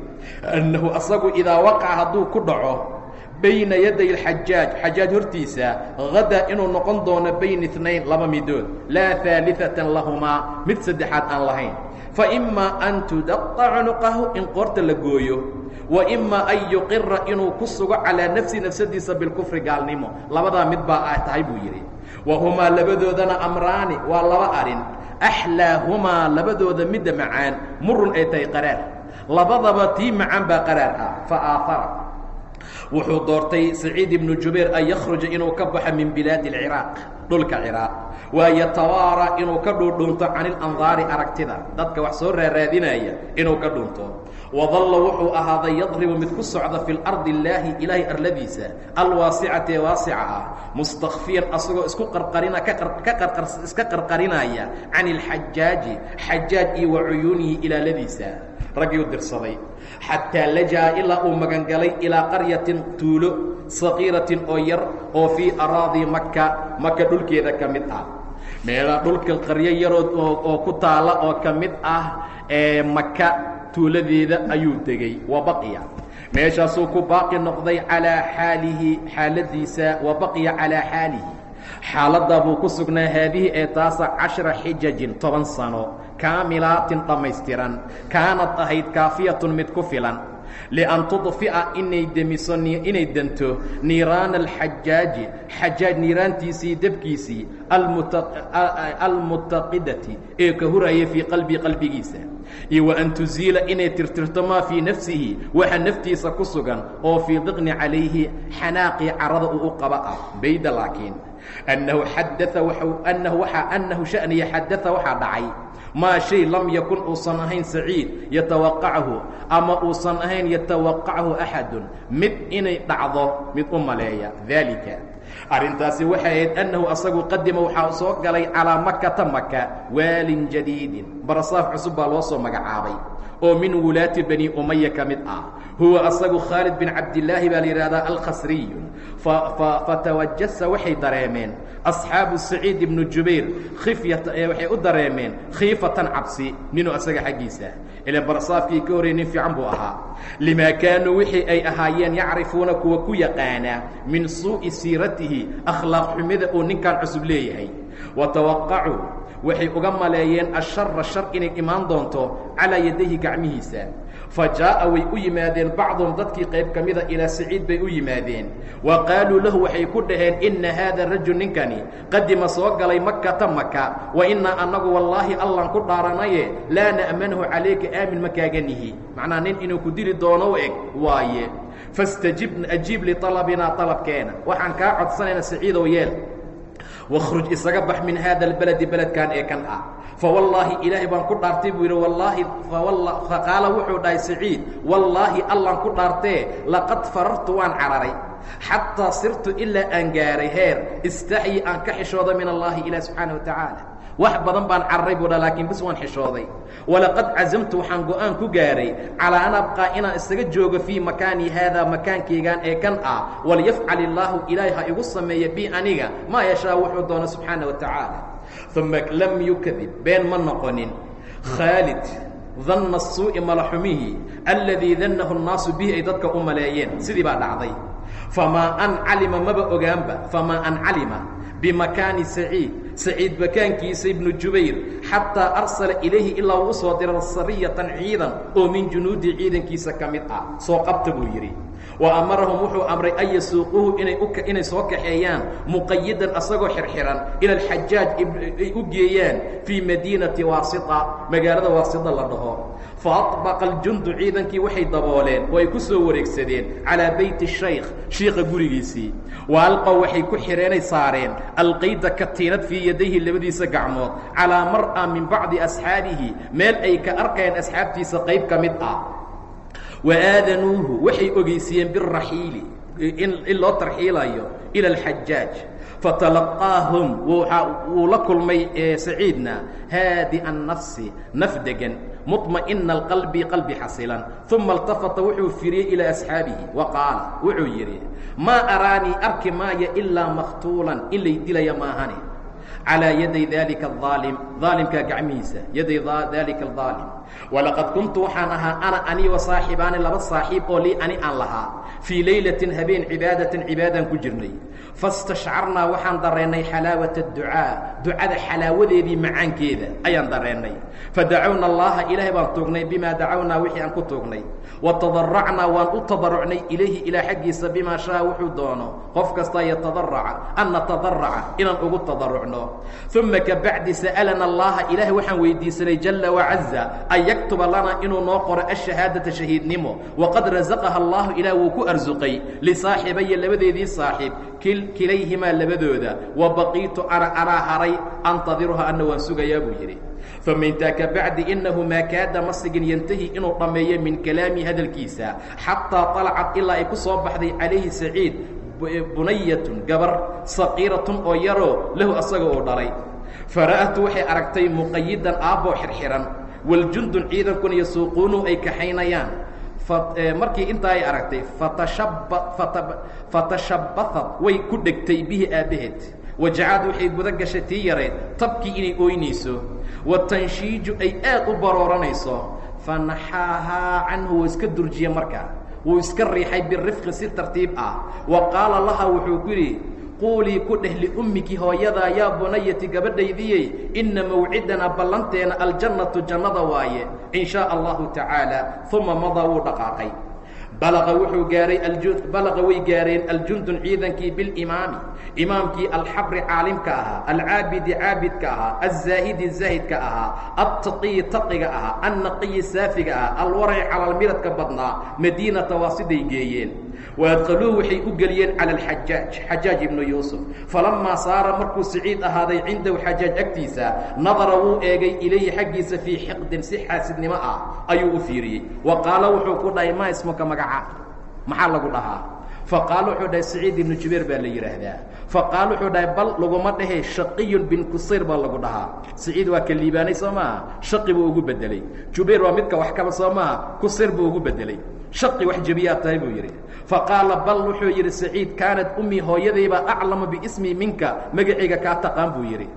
annahu asagu idaa waqaca hadduu ku dhaco bayna yaday alxajaaj xajaaj hortiisa hadaa inuu noqon doono bayna itnayn laba midood. Laa haaliatan lahumaa mid saddexaad aan lahayn. Fa imaa an tudaqa cunuqahu in qoorta la gooyo. Wa imaa an yuqira inuu ku sugo calaa nafsi nafsadiisa bilkufri gaalnimo. Labadaa mid baa ah tahay buu yidhi. Wa humaa labadoodana amraani waa laba arrin axlaahumaa labadooda midda macaan murun ay tahay qaraar. Labadaba tii macaan baa qaraar ah. Fa aahara wuxuu doortay saciid ibnu jubayr an yakhruja inuu ka baxo min bilaadi alciraaq dhulka ciraaq waa yatawaara inuu ka dhuudhuunto can ilandaari aragtida. Dadka wax soo raaraadinaya inuu ka dhuunto. Wadalla wuxuu ahaaday yadribu mid ku socda fi lardi illaahi ilaahay arladiisa alwaasicati ee waasica ah mustakfiyan asagoo isku qarqarina iska qarqarinaya can ilxajaaji xajaaj iyo wa cuyuunihi ilaaladiisa raggii u dirsaday xataa lajaa ilaa uu magangalay ilaa qaryatin tuulo saqiiratin oo yar oo fii araadi maka maka dhulkeeda ka mid ah. Meelaa dhulka qaryo yarood oo ku taala oo ka mid ah maka tuuladeeda ayuu degay wa baqiya. Meeshaasuu ku baaqi noqday calaa xaalihi xaaladiisa wa baqiya calaa xaalihi. Xaaladdaa buu ku sugnaa haadihi ee taasa cashara xijajin toban sano kaamilaatin dhammaystiran kaanad ahayd kaafiyatun mid ku filan. Lian tudfi'a inay demiso inay dento niiraana alxajaaji xajaaj niiraantiisii debkiisii almutaqidati ee ka huraya fii qalbii qalbigiisa. Iyo wa an tuziila inay tirtirto maa fii nafsihi waxa naftiisa ku sugan oo fii diqni calayhi xanaaqii carada uu u qaba ah bayda laakiin. Annahu xadaa anahu waaa annahu shaniya xadaa waxaa dhacay maa shay lam yakun uusan ahayn saciid yatawaqachu ama uusan ahayn yatawaqachu axadun mid inay dhacdo mid u maleeya. Daalika arrintaasi waxay ahayd annahu asagu qadima waxaa soo galay calaa makata maka waalin jadiidin. Barasaaf cusub baa loo soo magacaabay oo min wulaati bani umaya ka mid ah. Huwa asagu khaalid bin cabdillaahi baa la yidhahdaa alkhasriyu fatawajasa waxay dareemeen asxaabu saciid ibnu jubayr khifyata waxay u dareemeen khiifatan cabsi minuu asaga xaggiisa. Ila barasaafkii ka horey nin fiican buu ahaa. Limaa kaanuu wixii ay ahaayeen yacrifuuna kuwa ku yaqaanaa min suu'i siiratihi akhlaaq xumida uu ninkan cusub leeyahay. Wa tawaqacuu waxay uga maleeyeen ashara shar inay imaan doonto calaa yadayhi gacmihiisa. Fa jaa'a way u yimaadeen bacduhum dadkii qayb ka mida ilaa saciid bay u yimaadeen. Wa qaaluu lahu waxay ku dhaheen inna haada rajul ninkani qadima soo galay makata maka wa innaa annagu wallaahi allan ku dhaaranaye laa na'manhu calayka aamin ma kaaganihi macnaa nin inuu ku dili doono u eg waaye fastajib ajiib lialabinaa alabkeena waxaan kaa codsanayna saciidow yeel wakhruj isaga bax min haada albaladi beledkan ee kan ah fawallaahi ilaahay baan ku dhaartay buu yidhi wallaahi faqaala wuxuu dhahay saciid wallaahi allan ku dhaartee laqad farartu waan cararay xataa sirtu ilaa aan gaaray heer istaxyi aan ka xishooda min allaahi ilah subxaana wa tacaala wax badan baan cararay buu dha laakiin bis waan xishooday. Walaqad cazamtu waxaan go'aan ku gaaray calaa an abqaa inaan isaga joogo fii makaanii haadaa makaankaygan ee kan ah walyafcal illaahu ilaahay ha igu sameeya bi aniga maa yashaa wuxuu doono subxaana wa tacaala. Uma lam yukadib been ma noqonin. Khaalid danna suu'i malaxumihi alladii dannahu nnaasu bihi ay dadka u maleeyeen. Sidii baa dhacday. Famaa an calima maba ogaanba. Famaa an calima bimakaani saciid saciid makaankiisa ibnu jubayr xataa arsala ilayhi ilaa uu soo dira sariyatan ciidan oo min junuudi ciidankiisa ka mid ah. Soo qabta buu yidhi. Wa amarahum wuxuu amray an yasuuquuhu inay soo kaxeeyaan muqayidan asagoo xirxiran ila alxajaaj ay u geeyaan fii madiinati waasita magaalada waasita la dhaho. Faطbaqa aljundu ciidankii waxay dabooleen oo ay ku soo wareegsadeen calaa beyti shaykh shiikha gurigiisii wa alqow waxay ku xiheenay saareen alqayda katiinad fii yadayhi labadiisa gacmood calaa mar'a min bacdi asxaabihi meel ay ka arkayaan asxaabtiisa qayb ka mid ah. Waadanuuhu waxay ogeysiiyeen biraxiili in loo tarxiilayo ila alxajaaj fatalaqaahum wuu la kulmay saciidna haadi'a nafsi naf degan muطma'ina alqalbi qalbi xasilan uma اltafata wuxuu firiyey ilaa asxaabihi wa qaala wuxuu yidhi maa araanii arki maaya ilaa maktuulan in lay dilaya maahane calىa yaday dalika الظaalim aalimkaa gacmihiisa yaday dalika الظaalim walaqad kuntu waxaan ahaa ana ani wa saaxibaani laba saaxiib oo lii ani aan lahaa fii laylatin habeen cibaadatin cibaadaan ku jirnay fastashcarnaa waxaan dareennay xalaawata الducaa ducada xalaawadeedii macaankeeda ayaan dareennay fadacowna allaha ilaahay baan tuugnay bimaa dacownaa wixii aan ku tuugnay watadaracnaa waan u tadarucnay ilayhi ilaa xaggiisa bimaa shaa wuxuu doono qof kastaa yatadaraca an natadaraca inaan ugu tadarucno uma kabacdi sa'alana allaha ilaahay waxaan weydiisanay jala wacaza an yaktuba lanaa inuu noo qoro ashahaadata shahiidnimo. Waqad rasaqaha allahu ilaah wuu ku arsuqay lisaaxibaya labadeedii saaxiib kilayhimaa labadooda. Wa baqiitu ana anaa haray antadiruha ana waan sugayaa buu yidhi. Uma intaa kabacdi inahu maa kaada masigin yantahi inuu dhammeeyo min kalaami hadalkiisa xataa طalacat ilaa ay ku soo baxday calayhi saciid bunayatun gabar saqiiratun oo yaroo lahu asaga uu dhalay. Fara'atu waxay aragtay muqayidan aabboo xirxiran waljundun ciidankuna yasuuquunuhu ay kaxaynayaan. Markii intaa ay aragtay fatashabbahat way ku dhegtay bihi aabbaheed wajacad waxay guda gashay tii yarayd tabkii inay ooynayso. Watanshiiju ay aad u barooranayso. Fanaxaahaa canhu wuu iska durjiye markaa. Wuu iska riixay birifqi si tartiib ah. Wa qaala laha wuxuu ku yidhi quulii ku dheh liummiki hooyadaa yaa bunayati gabadhaydiyey inna mawcidana ballanteena aljannatu jannada waaye in shaa allahu tacaala. Uma madaa wuu dhaqaaqay. Balaqa wuxuu gaaray balaqa way gaareen aljundun ciidankii bilimaami imaamkii alxabri caalimka ahaa alcaabidi caabidka ahaa alzaahidi zaahidka ahaa altaqiyi taqiga ahaa annaqiyi saafiga ahaa alwaraci calalmiradka badnaa madiinata waa siday geeyeen. Waadqaluuhu waxay u geliyeen cala alxajaaj xajaaj ibnu yuusuf. Falamaa saara markuu siciid ahaaday cindahu xajaaj agtiisa nadara wuu eegay ilayhi xaggiisa fii xiqdin si xaasidnimo ah ayuu u fiiriyey. Wa qaala wuxuu ku dhahay maa ismuka magaca? Maxaa lagu dhahaa faqaal wuxuu dhahay saciid ibnu jubayr baa la yidhaahdaa. Faqaal wuxuu dhahay bal laguma dhahe shaqiyun bin kusayr baa lagu dhahaa. Saciid waa ka liibaanay soo maaha? Shaqi buu ugu bedelay jubayr waa midka wax kaba soo maaha? Kusayr buu ugu bedelay shaqi wax jebiyaa tahay buu yidhi. Faqaala bal wuxuu yidhi saciid kaanat ummii hooyadaybaa aclamu biismii minka magacayga kaa taqaan buu yidhi.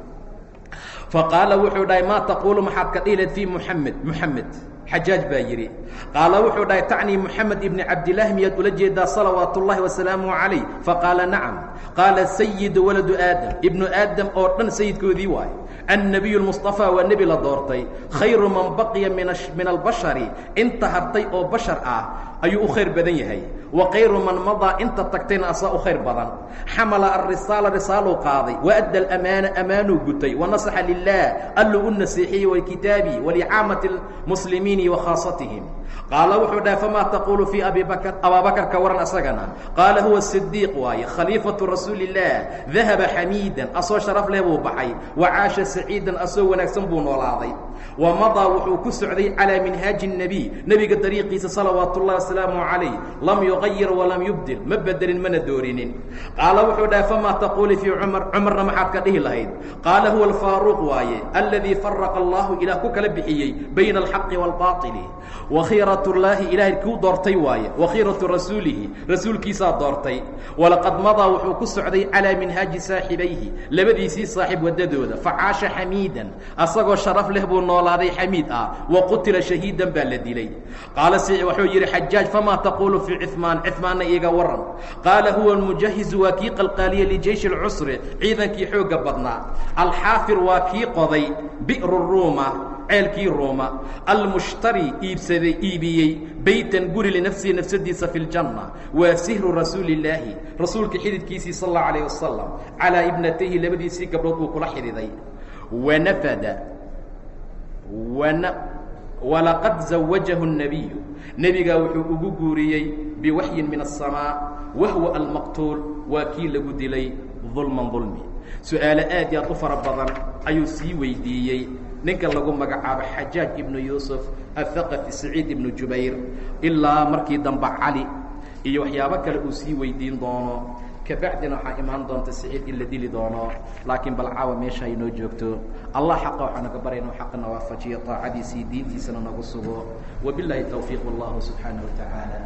Faqaala wuxuu dhahay maa taquulu maxaad ka dhihilayd fii muxamed muxamed xajaaj baa yidhi qaala wuxuu dhahay tacnii moxamed ibni cabdilaahi miyaad ula jeedaa salawaat ullahi wasalaamuhu calayh? Faqaala nacam. Qaala sayidu waladu aadam. Ibnu aadam oo dhan sayidkoodii waayo annabiyu lmustafaa waa nebi la doortay khayru man baqiya min albashari inta hartay oo bashar ah ayuu u khayr badan yahay. Wa khayru man madaa inta tagtayna asaa u khayr badan. Xamala alrisaala risaaluu qaaday. Waadda alamaana amaanuu gutay. Wanasaxa lilah alluu u nasiixiyey wakitaabi walicaamati muslimiini wakhaasatihim qaala wuxuu dhahay famaa taquulu fii abi bakr abaabakar ka waran asagana. Qaala huwa sidiiq waaye khaliifatu rasuuli illah dahaba xamiidan asoo sharaf leh buu baxay wa caasha saciidan asoo wanaagsan buu noolaaday wa madaa wuxuu ku socday calaa minhaaji الnebiy nebiga dariiqiisa salawaat ullahi wasalaamu calayh lam yuqayir walam yubdil ma bedelin mana doorinin qaala wuxuu dhahay famaa taquuli fii cumar cumarna maxaad ka dhihi lahayd qaala huwa alfaaruuq waaye aladii faraqa allahu ilaah ku kala bixiyey bayna alxaqi wاlbaطili wakhiirat llaahi ilaahay kuu doortay waaye wakhiiratu rasuulihi rasuulkiisaa doortay walaqad madaa wuxuu ku socday calaa minhaaji saaxibayhi labadiisii saaxib waddadooda facaasha xamiidan asagoo sharaf leh buu noolaaday xamiid ah wa qutila shahiidan baa la dilay. Qaala wuxuu yidhi xajaaj famaa taquulu fii cifmaan cifmaanna iiga waran qaala huwa almujahizu waa kii qalqaaliye lijeyshi اlcusri ciidankii xoogga badnaa. Alxaafir waa kii qoday bi'ru ruuma ceelkii ruuma. Almushtari iibsaday iibiyey beytan guri linafsihi nafsadiisa fi ljanna waa sihru rasuuli rasuulka xididkiisii sal allau alayh wasalam calaa ibnatayhi labadiisii gabdhood uu kula xidhiday wanafada wana walaqad zawajahu الnabiyu nebigaa wuxuu ugu guuriyey biwaxyin min aلsamaa wahwa almaqtuul waa kii lagu dilay dulman dulmi su-aalo aad iyo aad u fara badan ayuu sii weydiiyey ninka lagu magacaabo xajaaj ibnu yuusuf athaqafi saciid ibnu jubayr ilaa markii dambe cali iyo waxyaabo kale uu sii weydiin doono kabacdina waxaa imaan doonta saciid in la dili doono laakiin bal caawa meesha ay noo joogto. Allah xaqa waxaa naga barayna xaqana waafajiyo aacadiisii diintiisana nagu sugo. Wabilaahi towfiiq wallahu subxaanah wa tacaala